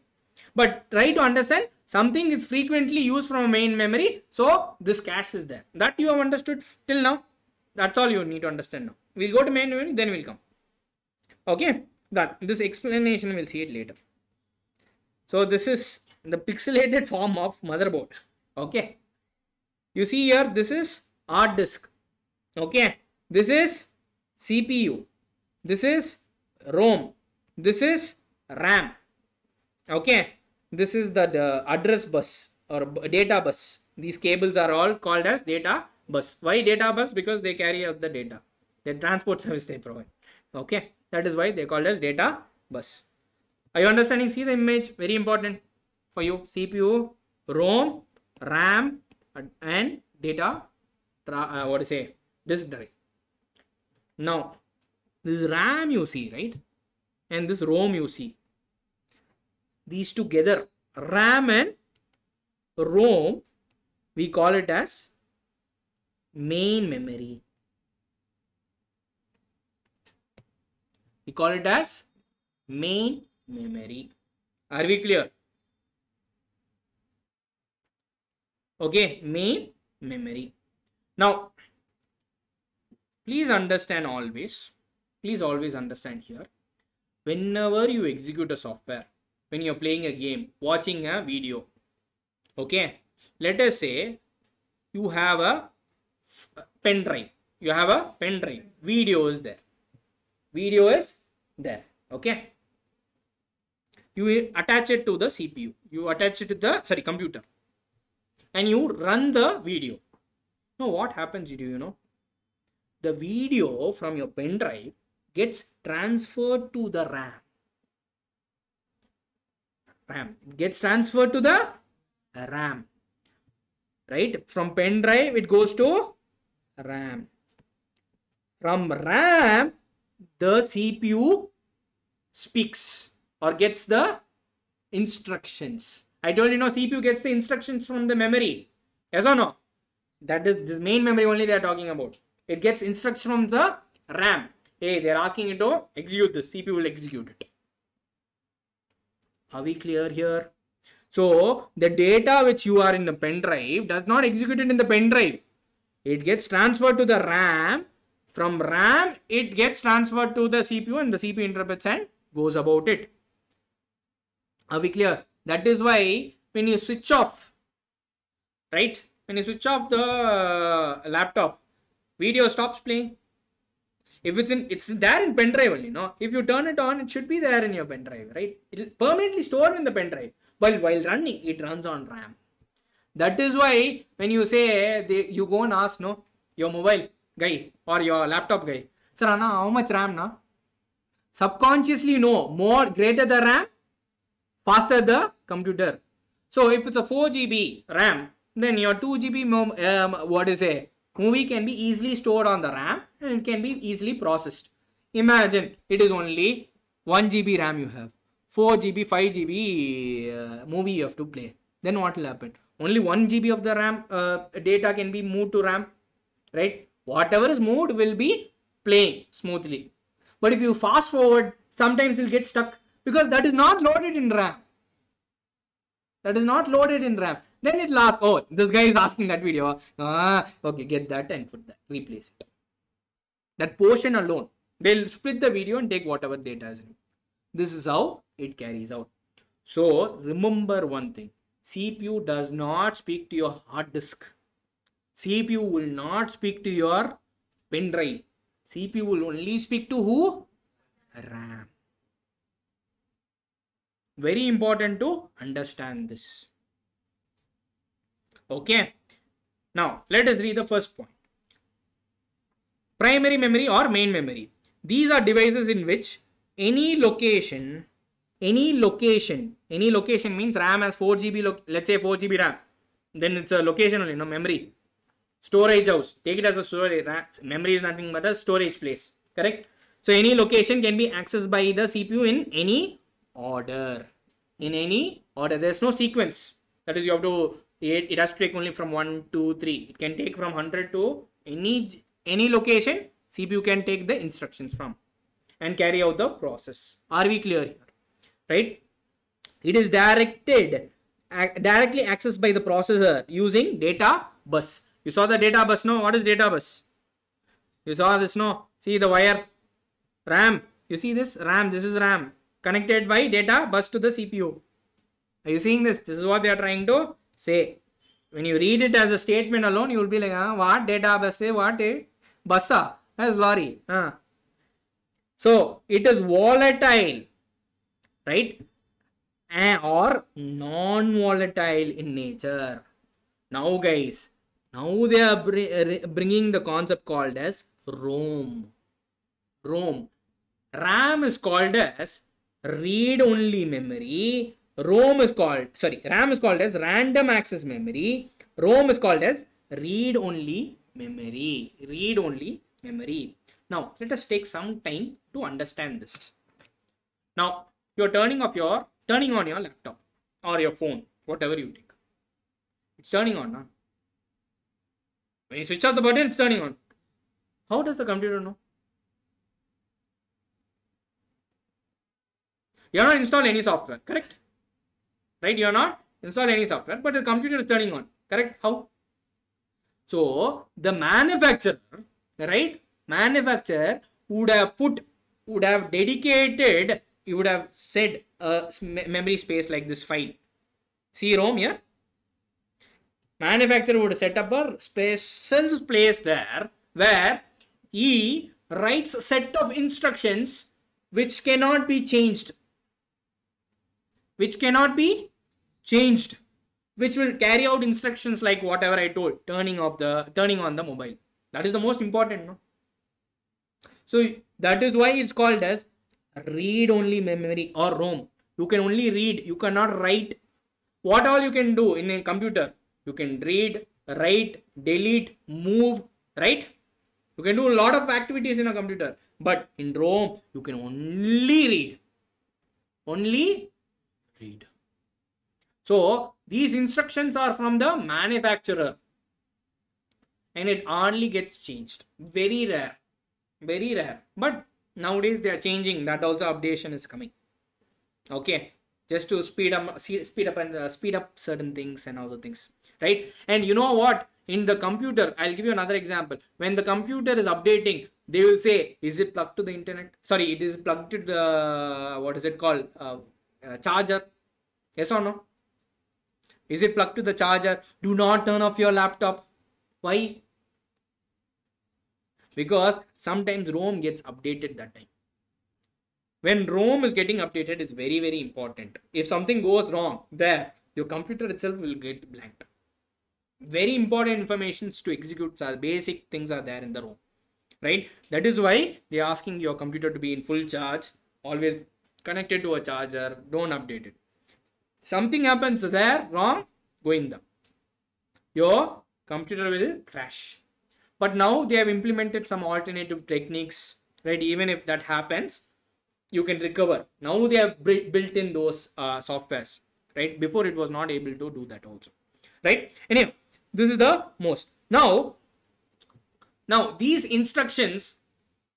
But try to understand something is frequently used from a main memory. So this cache is there. That you have understood till now. That's all you need to understand now. We'll go to main memory, then we'll come. Okay, that this explanation we'll see it later. So this is the pixelated form of motherboard. Okay. You see here, this is hard disk. Okay. This is CPU. This is ROM. This is RAM. Okay. This is the, the address bus or data bus. These cables are all called as data bus. Why data bus? Because they carry out the data. The transport service they provide. Okay. That is why they called as data bus. Are you understanding? See the image. Very important for you. CPU, ROM, RAM, and data. Uh, what to say? Disk drive. Now, this RAM you see, right? And this ROM you see. These together, RAM and ROM, we call it as main memory. We call it as main memory. Are we clear? Okay, main memory. Now, please understand always, please always understand here. Whenever you execute a software, when you're playing a game, watching a video, okay, let us say you have a pen drive, you have a pen drive, video is there, video is there, okay? You attach it to the cpu you attach it to the sorry computer. And you run the video. Now what happens you do you know? The video from your pen drive gets transferred to the ram. Ram. Gets transferred to the ram. Right? From pen drive it goes to ram from ram the cpu speaks or gets the instructions. I told you know CPU gets the instructions from the memory. Yes or no? That is this main memory only they are talking about. It gets instructions from the RAM. Hey, they are asking it to execute this. CPU will execute it. Are we clear here? So the data which you are in the pen drive does not execute it in the pen drive. It gets transferred to the RAM. From RAM, it gets transferred to the CPU and the CPU interprets and goes about it. Are we clear? That is why when you switch off, right? When you switch off the uh, laptop, video stops playing. If it's in, it's there in pen drive only, no? If you turn it on, it should be there in your pen drive, right? It'll permanently store in the pen drive. While while running, it runs on RAM. That is why when you say they, you go and ask, no, your mobile guy or your laptop guy, sir, Anna, how much RAM now? Subconsciously, know, more greater the RAM, faster the computer. So if it's a 4 GB RAM, then your 2 GB um, what is a movie can be easily stored on the RAM and it can be easily processed. Imagine it is only 1 GB RAM you have, 4 GB, 5 GB uh, movie you have to play. Then what will happen? Only 1 GB of the RAM uh, data can be moved to RAM, right? Whatever is moved will be playing smoothly. But if you fast forward, sometimes you'll get stuck because that is not loaded in RAM. That is not loaded in RAM. Then it'll ask, oh, this guy is asking that video. Ah, okay, get that and put that, replace it. That portion alone, they'll split the video and take whatever data is in it. This is how it carries out. So remember one thing CPU does not speak to your hard disk. CPU will not speak to your pen drive. CPU will only speak to who? RAM. Very important to understand this. Okay. Now, let us read the first point. Primary memory or main memory. These are devices in which any location, any location, any location means RAM has 4 GB, let's say 4 GB RAM. then it's a location only, no memory. Storage house. Take it as a storage. Ra- Memory is nothing but a storage place. Correct? So any location can be accessed by the CPU in any order. In any order. There's no sequence. That is, you have to. It, it has to take only from one, two, three. It can take from hundred to any any location. CPU can take the instructions from and carry out the process. Are we clear here? Right? It is directed directly accessed by the processor using data bus. You saw the data bus no? What is data bus? You saw this no? See the wire RAM. You see this RAM? This is RAM connected by data bus to the CPU. Are you seeing this? This is what they are trying to say. When you read it as a statement alone, you will be like, ah, what data bus? Say what? Bassa. That's lorry. Ah. So it is volatile, right? Or non-volatile in nature. Now, guys, now they are bringing the concept called as ROM. ROM. RAM is called as read-only memory. ROM is called sorry. RAM is called as random access memory. ROM is called as read-only memory. Read-only memory. Now let us take some time to understand this. Now you're turning off your turning on your laptop or your phone, whatever you take. It's turning on, now. When you switch off the button, it's turning on. How does the computer know? You are not installed any software, correct? Right? You are not installed any software, but the computer is turning on, correct? How? So the manufacturer, right? Manufacturer would have put, would have dedicated, you would have said a memory space like this file. See ROM here? Manufacturer would set up a special place there where he writes a set of instructions which cannot be changed. Which cannot be changed. Which will carry out instructions like whatever I told, turning off the turning on the mobile. That is the most important, no? So that is why it's called as read only memory or ROM. You can only read, you cannot write. What all you can do in a computer? You can read, write, delete, move, right? You can do a lot of activities in a computer. But in ROM, you can only read. Only read. So these instructions are from the manufacturer and it hardly gets changed. Very rare. Very rare. But nowadays they are changing. That also updation is coming. Okay. Just to speed up, speed up and uh, speed up certain things and other things, right? And you know what? In the computer, I'll give you another example. When the computer is updating, they will say, "Is it plugged to the internet?" Sorry, it is plugged to the what is it called? Uh, uh, charger. Yes or no? Is it plugged to the charger? Do not turn off your laptop. Why? Because sometimes ROM gets updated that time. When ROM is getting updated, it's very, very important. If something goes wrong there, your computer itself will get blanked. Very important informations to execute, basic things are there in the ROM. Right? That is why they're asking your computer to be in full charge, always connected to a charger, don't update it something happens there wrong go in the your computer will crash but now they have implemented some alternative techniques right? Even if that happens you can recover. Now they have bui- built in those uh, softwares right? Before it was not able to do that also right? Anyway this is the most. Now now these instructions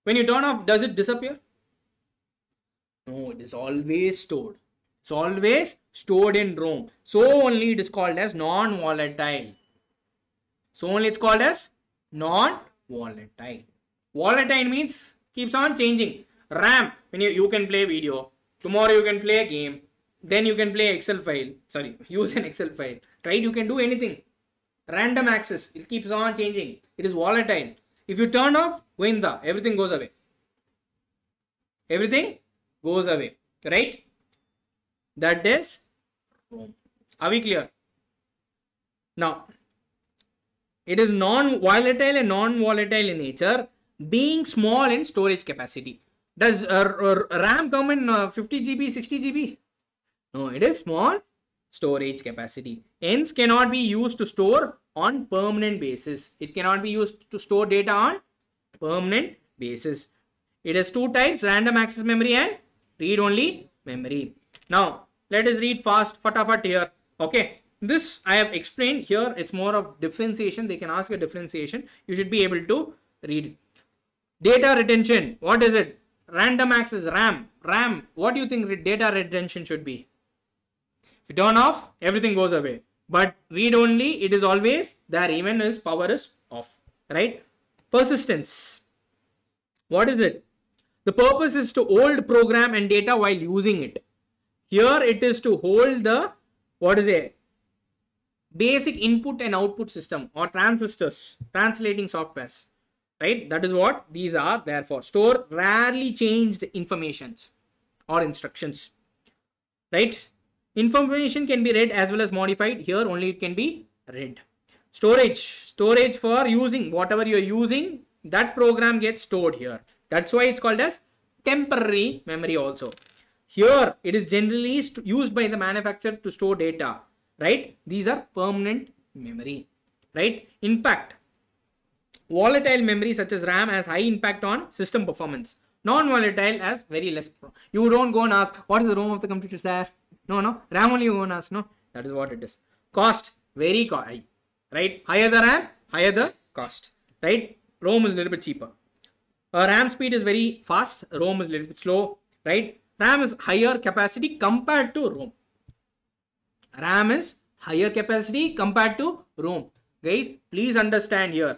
when you turn off does it disappear? No it is always stored. It's always stored in ROM. So only it is called as non-volatile. So only it's called as non-volatile. Volatile means keeps on changing. RAM, when you, you can play video. Tomorrow you can play a game. Then you can play Excel file. Sorry, use an Excel file. Right? You can do anything. Random access. It keeps on changing. It is volatile. If you turn off, goinda, everything goes away. Everything goes away. Right? that is. Are we clear? Now, it is non-volatile and non-volatile in nature, being small in storage capacity. Does uh, r- RAM come in uh, 50 GB, 60 GB? No, it is small storage capacity. Hence cannot be used to store on permanent basis. It cannot be used to store data on permanent basis. It has two types, random access memory and read-only memory. Now, let us read fast, fatafat here. Okay, this I have explained here. It's more of differentiation. They can ask a differentiation. You should be able to read. Data retention. What is it? Random access, RAM. RAM. What do you think data retention should be? If you turn off, everything goes away. But read only, it is always there even as power is off. Right? Persistence. What is it? The purpose is to hold program and data while using it. Here it is to hold the, what is it? Basic input and output system or transistors, translating softwares. Right? That is what these are there for. Store rarely changed informations or instructions. Right? Information can be read as well as modified. Here only it can be read. Storage. Storage for using whatever you're using, that program gets stored here. That's why it's called as temporary memory also. Here it is generally used by the manufacturer to store data, right? These are permanent memory, right? Impact. Volatile memory such as RAM has high impact on system performance. Non-volatile has very less. You don't go and ask, what is the ROM of the computer, sir? No, no. RAM only you go and ask, no. That is what it is. Cost, very high, right? Higher the RAM, higher the cost, right? ROM is a little bit cheaper. Uh, RAM speed is very fast, ROM is a little bit slow, right? RAM is higher capacity compared to ROM. RAM is higher capacity compared to ROM. Guys, please understand here.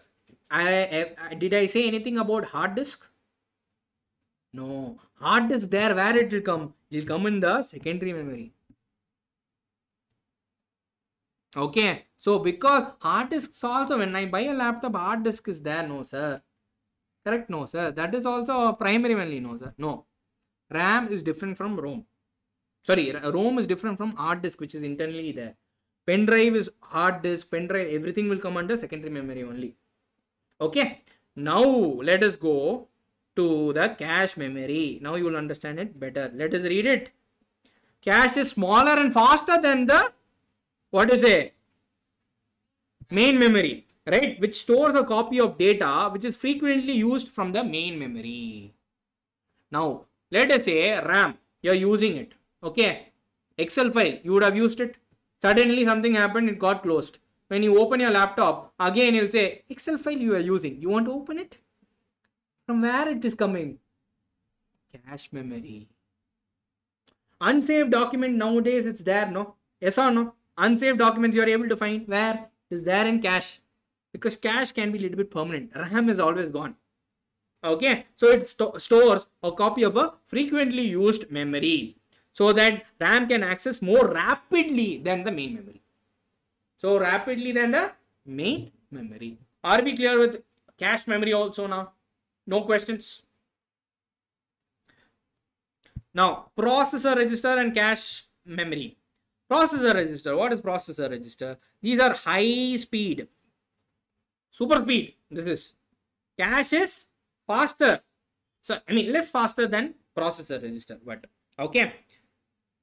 I, I did I say anything about hard disk? No, hard disk there where it will come? It will come in the secondary memory. Okay, so because hard disks also when I buy a laptop, hard disk is there. No, sir. Correct? No, sir. That is also primary only. No, sir. No. RAM is different from ROM. Sorry, ROM is different from hard disk, which is internally there. Pen drive is hard disk, pen drive, everything will come under secondary memory only. Okay. Now let us go to the cache memory. Now you will understand it better. Let us read it. Cache is smaller and faster than the what is a main memory, right? Which stores a copy of data which is frequently used from the main memory. Now let us say RAM, you're using it. Okay. Excel file, you would have used it. Suddenly something happened, it got closed. When you open your laptop, again you'll say Excel file you are using. You want to open it? From where it is coming? Cache memory. Unsaved document nowadays it's there, no? Yes or no? Unsaved documents you are able to find where? Is there in cache. Because cache can be a little bit permanent. RAM is always gone. Okay, so it st stores a copy of a frequently used memory so that RAM can access more rapidly than the main memory. So rapidly than the main memory. Are we clear with cache memory also now? No questions? Now, processor register and cache memory. Processor register. What is processor register? These are high speed. Super speed. This is. Cache is faster. So, I mean, less faster than processor register. But, okay.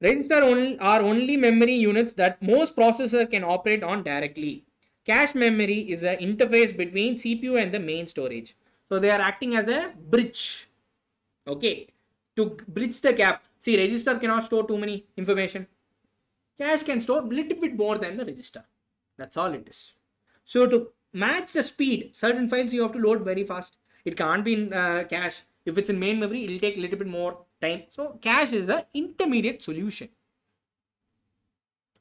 Register only, are only memory units that most processor can operate on directly. Cache memory is an interface between CPU and the main storage. So they are acting as a bridge. Okay. To bridge the gap. See, register cannot store too many information. Cache can store a little bit more than the register. That's all it is. So to match the speed, certain files you have to load very fast. It can't be in uh, cache. If it's in main memory, it will take a little bit more time. So cache is the intermediate solution.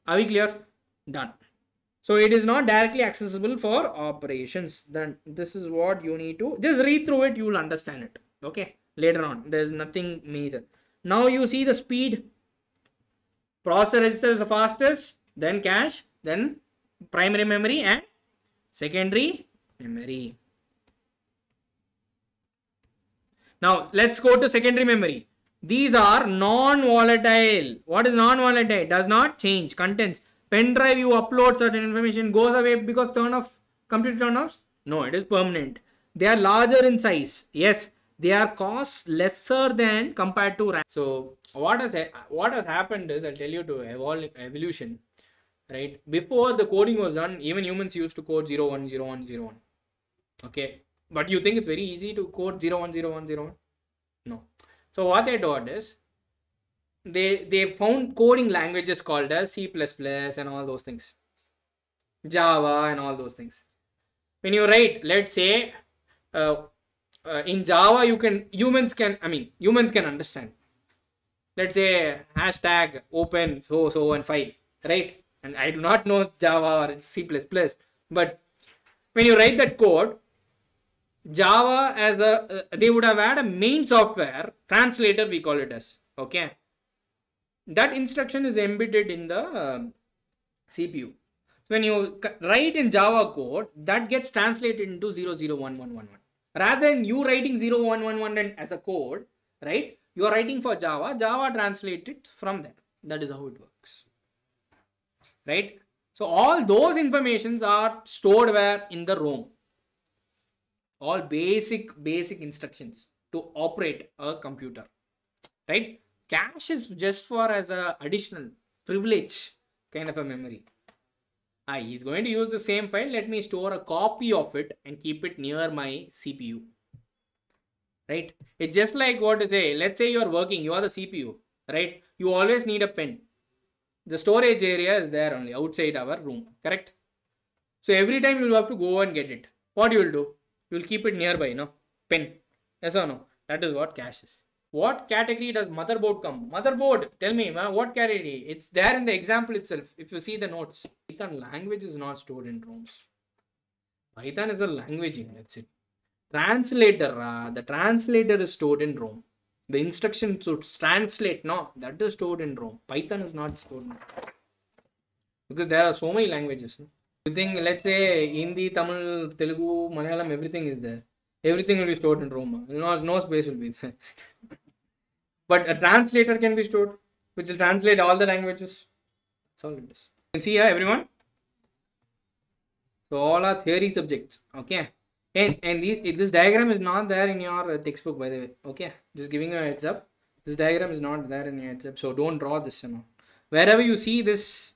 Are we clear? Done. So it is not directly accessible for operations. Then this is what you need to just read through it. You will understand it. Okay. Later on, there is nothing major. Now you see the speed. Processor register is the fastest. Then cache. Then primary memory and secondary memory. Now let's go to secondary memory. These are non-volatile. What is non-volatile? Does not change. Contents. Pen drive you upload certain information goes away because turn off computer turn offs. No, it is permanent. They are larger in size. Yes, they are cost lesser than compared to RAM. So what has what has happened is I'll tell you to evolve evolution. right? Before the coding was done, even humans used to code 0, 1, 1, Okay. But you think it's very easy to code 0, 1, 0, 1, 0, 1? No. So what they did is they they found coding languages called as C++ and all those things. Java and all those things. When you write, let's say, uh, uh, in Java, you can humans can I mean humans can understand. Let's say hashtag open so so and file, right? And I do not know Java or C++, but when you write that code, Java as a uh, they would have had a main software translator we call it as okay. That instruction is embedded in the um CPU. When you write in Java code, that gets translated into 001111. Rather than you writing 0111 as a code, right? You are writing for Java, Java translate it from there. That is how it works. Right? So all those informations are stored where in the ROM. All basic basic instructions to operate a computer. Right? Cache is just for as a additional privilege kind of a memory. Ah, he's going to use the same file. Let me store a copy of it and keep it near my CPU. Right? It's just like what to say. Let's say you are working, you are the CPU, right? You always need a pen. The storage area is there only outside our room, correct? So every time you have to go and get it. What you will do? You will keep it nearby, no? Pin. Yes or no? That is what cache is. What category does motherboard come? Motherboard, tell me, ma, what category? It's there in the example itself. If you see the notes, Python language is not stored in ROMs. Python is a language, that's it. Translator, uh, the translator is stored in ROM. The instruction to translate, no, that is stored in ROM. Python is not stored in ROM. Because there are so many languages. No? You think, let's say, Hindi, Tamil, Telugu, Malayalam, everything is there. Everything will be stored in ROM. No, no space will be there. but a translator can be stored, which will translate all the languages. That's all it is. You can see here, everyone. So all are theory subjects. Okay. And and these, this diagram is not there in your textbook, by the way. Okay. Just giving you a heads up. This diagram is not there in your heads up. So don't draw this. You know. Wherever you see this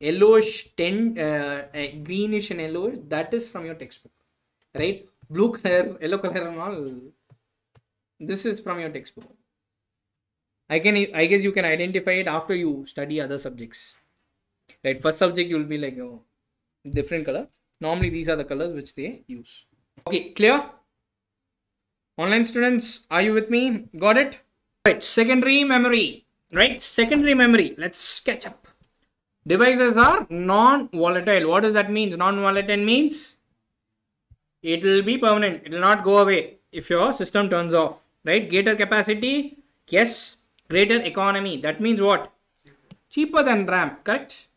yellowish, ten, uh, uh, greenish and yellowish, that is from your textbook. Right? Blue color, yellow color and all. This is from your textbook. I can I guess you can identify it after you study other subjects. Right? First subject you will be like oh, different color. Normally these are the colors which they use. Okay, clear? Online students, are you with me? Got it? Right, secondary memory. Right, secondary memory. Let's catch up. Devices are non-volatile. What does that mean? Non-volatile means it will be permanent. It will not go away if your system turns off. Right? Greater capacity, yes. Greater economy. That means what? Cheaper than RAM, correct?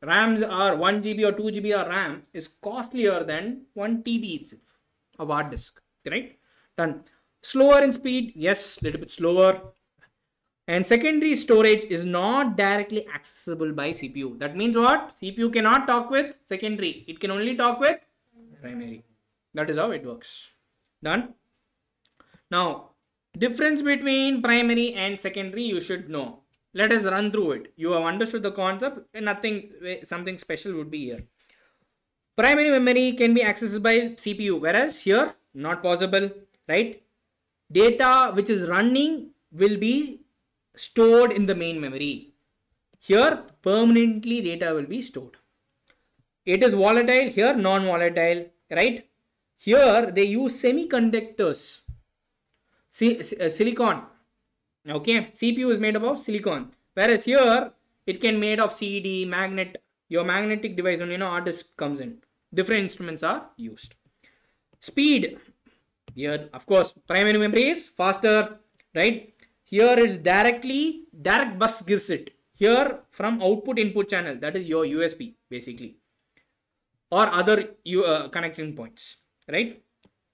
RAMs are 1 GB or 2 GB of RAM is costlier than 1 TB itself of hard disk. Right? Done. Slower in speed, yes, little bit slower. And secondary storage is not directly accessible by CPU. That means what? CPU cannot talk with secondary. It can only talk with primary. That is how it works. Done. Now, difference between primary and secondary you should know let us run through it you have understood the concept nothing eh, something special would be here primary memory can be accessed by cpu whereas here not possible right data which is running will be stored in the main memory. Here permanently data will be stored. It is volatile here non volatile right? Here they use semiconductors. Uh, silicon. Okay? Cpu is made up of silicon. Whereas here it can made of cd magnet. Your magnetic device on you know hard disk comes in. Different instruments are used. Speed. Here of course primary memory is faster right here is directly direct bus gives it. Here from output input channel that is your usb basically. Or other uh, connection points right?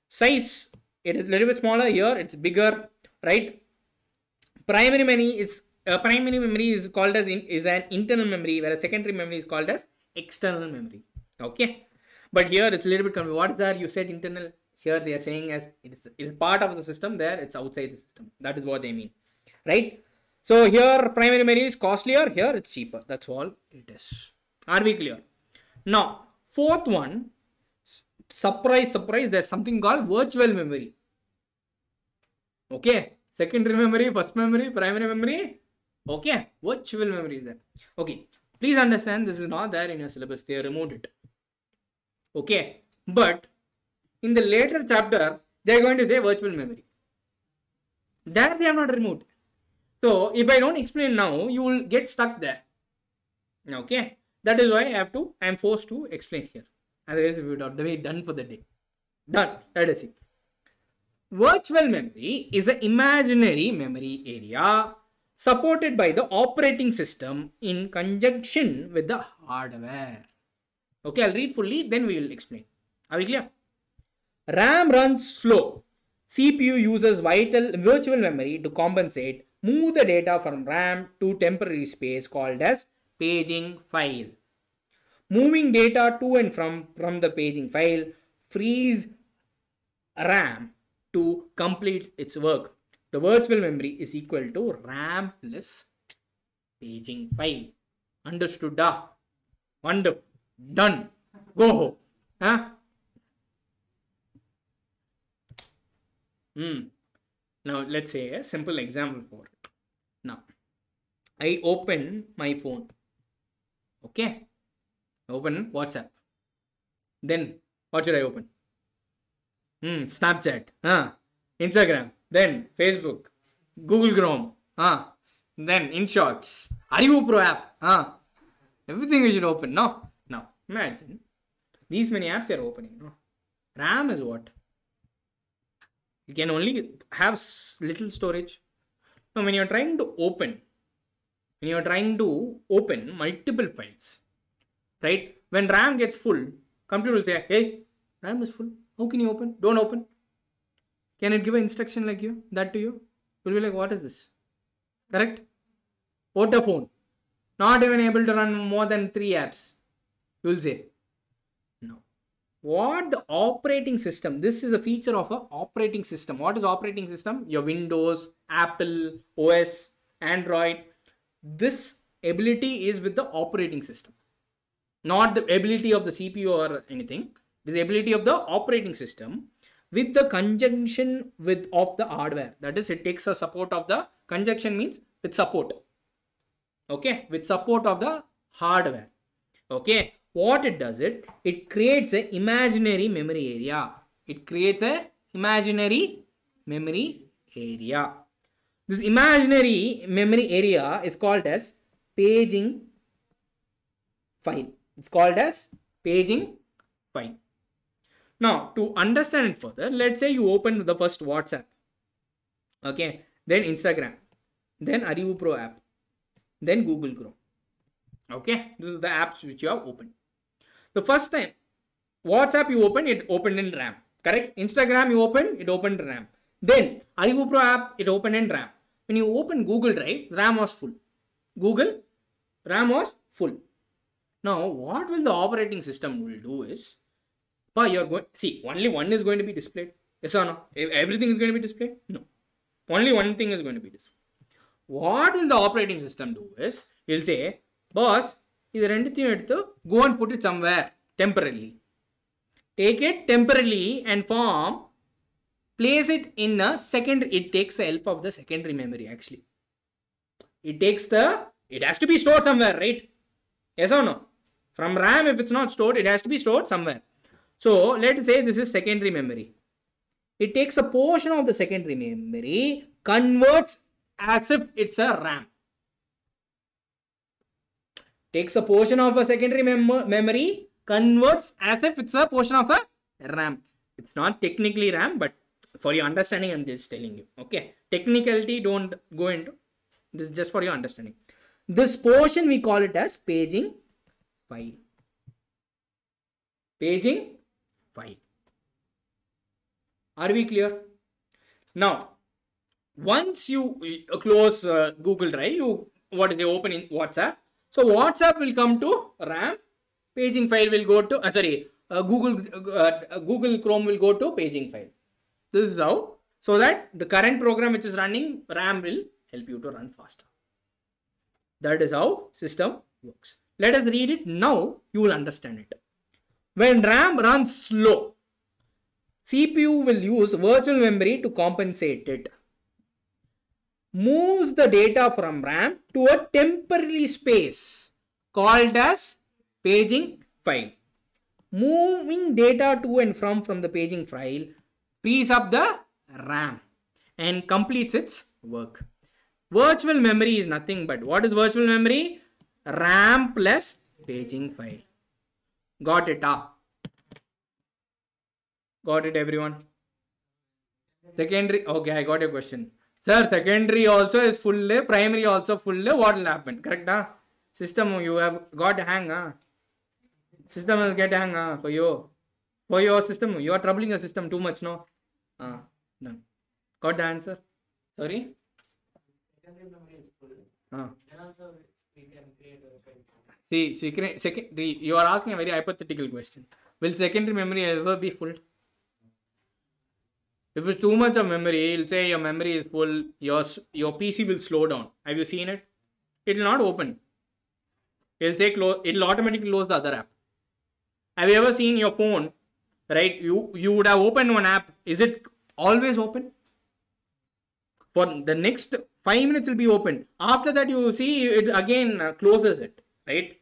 Size it is a little bit smaller here it's bigger right? Primary memory is uh, primary memory is called as in, is an internal memory whereas secondary memory is called as external memory okay? But here it's a little bit what is that? You said internal. Here they are saying as it is, is part of the system there it's outside the system. That is what they mean right so here primary memory is costlier here it's cheaper that's all it is Are we clear? Now, fourth one, surprise, surprise, there's something called virtual memory. Okay, secondary memory, first memory, primary memory. Okay, virtual memory is there. Okay, please understand this is not there in your syllabus. They removed it. Okay, but in the later chapter, they are going to say virtual memory. There they have not removed. So if I don't explain now, you will get stuck there. Okay, that is why I have to. I am forced to explain here. Otherwise, we would been done for the day. Done. Let us see. Virtual memory is an imaginary memory area supported by the operating system in conjunction with the hardware. Okay, I'll read fully, then we will explain. Are we clear? RAM runs slow. CPU uses vital virtual memory to compensate, move the data from RAM to temporary space called as paging file. Moving data to and from from the paging file frees RAM to complete its work. The virtual memory is equal to RAM plus paging file. Understood? Da? Wonderful. Done. Go home. Huh? Hmm. Now let's say a simple example for it. Now I open my phone. Okay. Open WhatsApp. Then what should I open? Hmm. Snapchat. Huh. Instagram. Then Facebook. Google Chrome. Huh. Then InShots. Arivu Pro app. Huh. Everything you should open. No. Now imagine these many apps are opening. No. RAM is what? You can only have little storage. Now when you're trying to open when you're trying to open multiple files right? When ram gets full computer will say hey ram is full. How can you open? Don't open. Can it give an instruction like you that to you? You'll be like what is this? Correct? What a phone. not even able to run more than three apps you'll say what the operating system? This is a feature of a operating system. What is operating system? Your windows apple os android. This ability is with the operating system. Not the ability of the cpu or anything. This ability of the operating system with the conjunction with of the hardware. That is it takes a support of the conjunction means with support. Okay? With support of the hardware. Okay what it does it it creates an imaginary memory area. It creates a imaginary memory area. This imaginary memory area is called as paging file. It's called as paging file. Now to understand it further let's say you open the first whatsapp okay? Then instagram then arivu pro app then google chrome okay? This is the apps which you have opened the first time whatsapp you open it opened in ram correct instagram you open it opened in ram then arivu pro app it opened in ram when you open google drive ram was full google ram was full now what will the operating system will do is but you're going see only one is going to be displayed yes or no E- everything is going to be displayed no only one thing is going to be displayed what will the operating system do is it'll say boss இது ரெண்டுத்தையும் எடுத்து go and put it somewhere temporarily. Take it temporarily and form place it in a second it takes the help of the secondary memory actually. It takes the it has to be stored somewhere right? Yes or no? From ram if it's not stored it has to be stored somewhere. So let's say this is secondary memory. It takes a portion of the secondary memory converts as if it's a ram takes a portion of a secondary mem- memory converts as if it's a portion of a ram. It's not technically ram but for your understanding i'm just telling you okay? Technicality don't go into this is just for your understanding. This portion we call it as paging file. Paging file. Are we clear? Now once you uh, close uh, google drive you what is the open in whatsapp so whatsapp will come to ram paging file will go to uh, sorry uh, google uh, uh, google chrome will go to paging file this is how so that the current program which is running ram will help you to run faster that is how system works Let us read it now. You will understand it. When RAM runs slow, CPU will use virtual memory to compensate it. Moves the data from RAM to a temporary space called as paging file. Moving data to and from from the paging file frees up the RAM and completes its work. Virtual memory is nothing but what is virtual memory? RAM plus paging file. Got it? Ah. Got it, everyone? Secondary. Okay, I got your question. Sir, secondary also is full, primary also full. What will happen? Correct? Ah? System, you have got hang. Ah? System will get hang ah, for you. For your system, you are troubling your system too much, no? Ah, done. Got the answer? Sorry? Secondary memory is full. Ah. Then also we can create a. See, secondary, you are asking a very hypothetical question. Will secondary memory ever be full? If it's too much of memory, it'll say your memory is full, your, your PC will slow down. Have you seen it? It will not open. It'll say close, it'll automatically close the other app. Have you ever seen your phone, right? You, you would have opened one app. Is it always open? For the next five minutes will be open. After that, you see it again uh, closes it, right?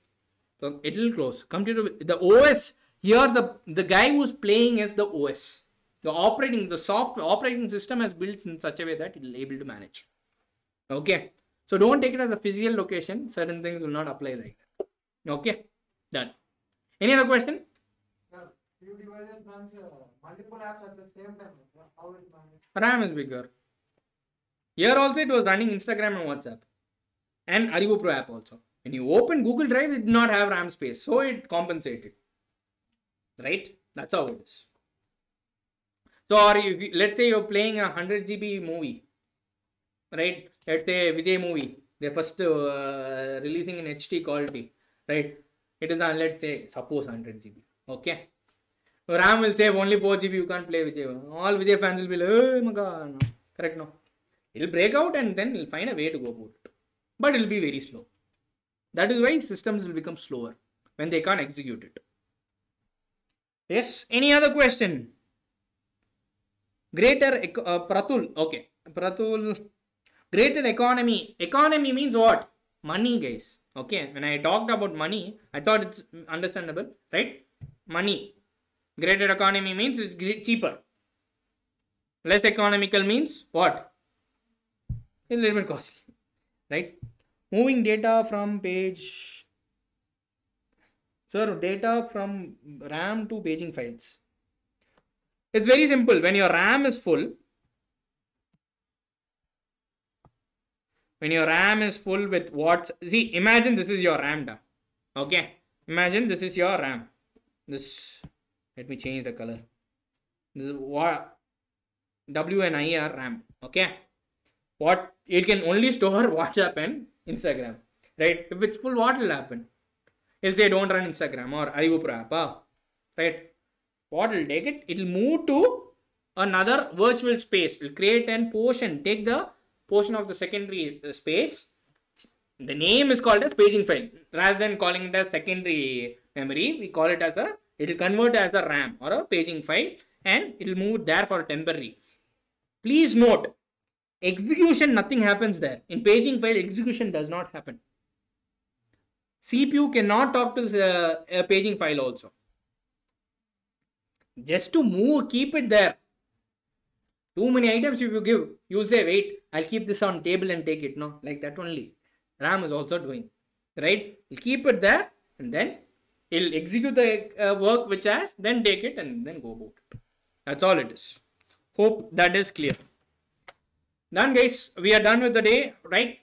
So it will close. The, the OS here. The the guy who's playing is the OS. The operating the software operating system has built in such a way that it will able to manage. Okay. So don't take it as a physical location. Certain things will not apply like that. Okay. Done. Any other question? Few devices runs uh, multiple apps at the same time. How it manage? RAM is bigger. Here also it was running Instagram and WhatsApp and Arivu Pro app also. When you open Google Drive, it did not have RAM space, so it compensated. Right? That's how it is. So, or if you, let's say you're playing a 100 GB movie, right? Let's say Vijay movie, they're first uh, releasing in HD quality, right? It is on, let's say, suppose 100 GB. Okay. So Ram will say only 4 GB you can't play Vijay. All Vijay fans will be like, oh my god. No. Correct, no? It'll break out and then it'll find a way to go about it. But it'll be very slow. That is why systems will become slower when they can't execute it. Yes, any other question? Greater, uh, Pratul, okay. Pratul, greater economy. Economy means what? Money, guys. Okay, when I talked about money, I thought it's understandable, right? Money. Greater economy means it's cheaper. Less economical means what? A little bit costly, right? Moving data from page. Sir, data from RAM to paging files. It's very simple. When your RAM is full, when your RAM is full with what? See, imagine this is your RAM. Da. Okay. Imagine this is your RAM. This, let me change the color. This is what W and I are RAM. Okay. What it can only store WhatsApp and Instagram. Right? If it's full, what will happen? It'll say don't run Instagram or Arivu Pro app. ah. Right? What will take it? It'll move to another virtual space. It'll create an portion. Take the portion of the secondary uh, space. The name is called as paging file. Rather than calling it as secondary memory, we call it as a, it'll convert as a RAM or a paging file and it'll move there for temporary. Please note, execution, nothing happens there. In paging file, execution does not happen. CPU cannot talk to this, uh, paging file also. Just to move, keep it there. Too many items if you give, you'll say, wait, I'll keep this on table and take it. No, like that only. RAM is also doing. Right? You'll keep it there and then it'll execute the uh, work which has, then take it and then go about. That's all it is. Hope that is clear. Done guys, we are done with the day, right?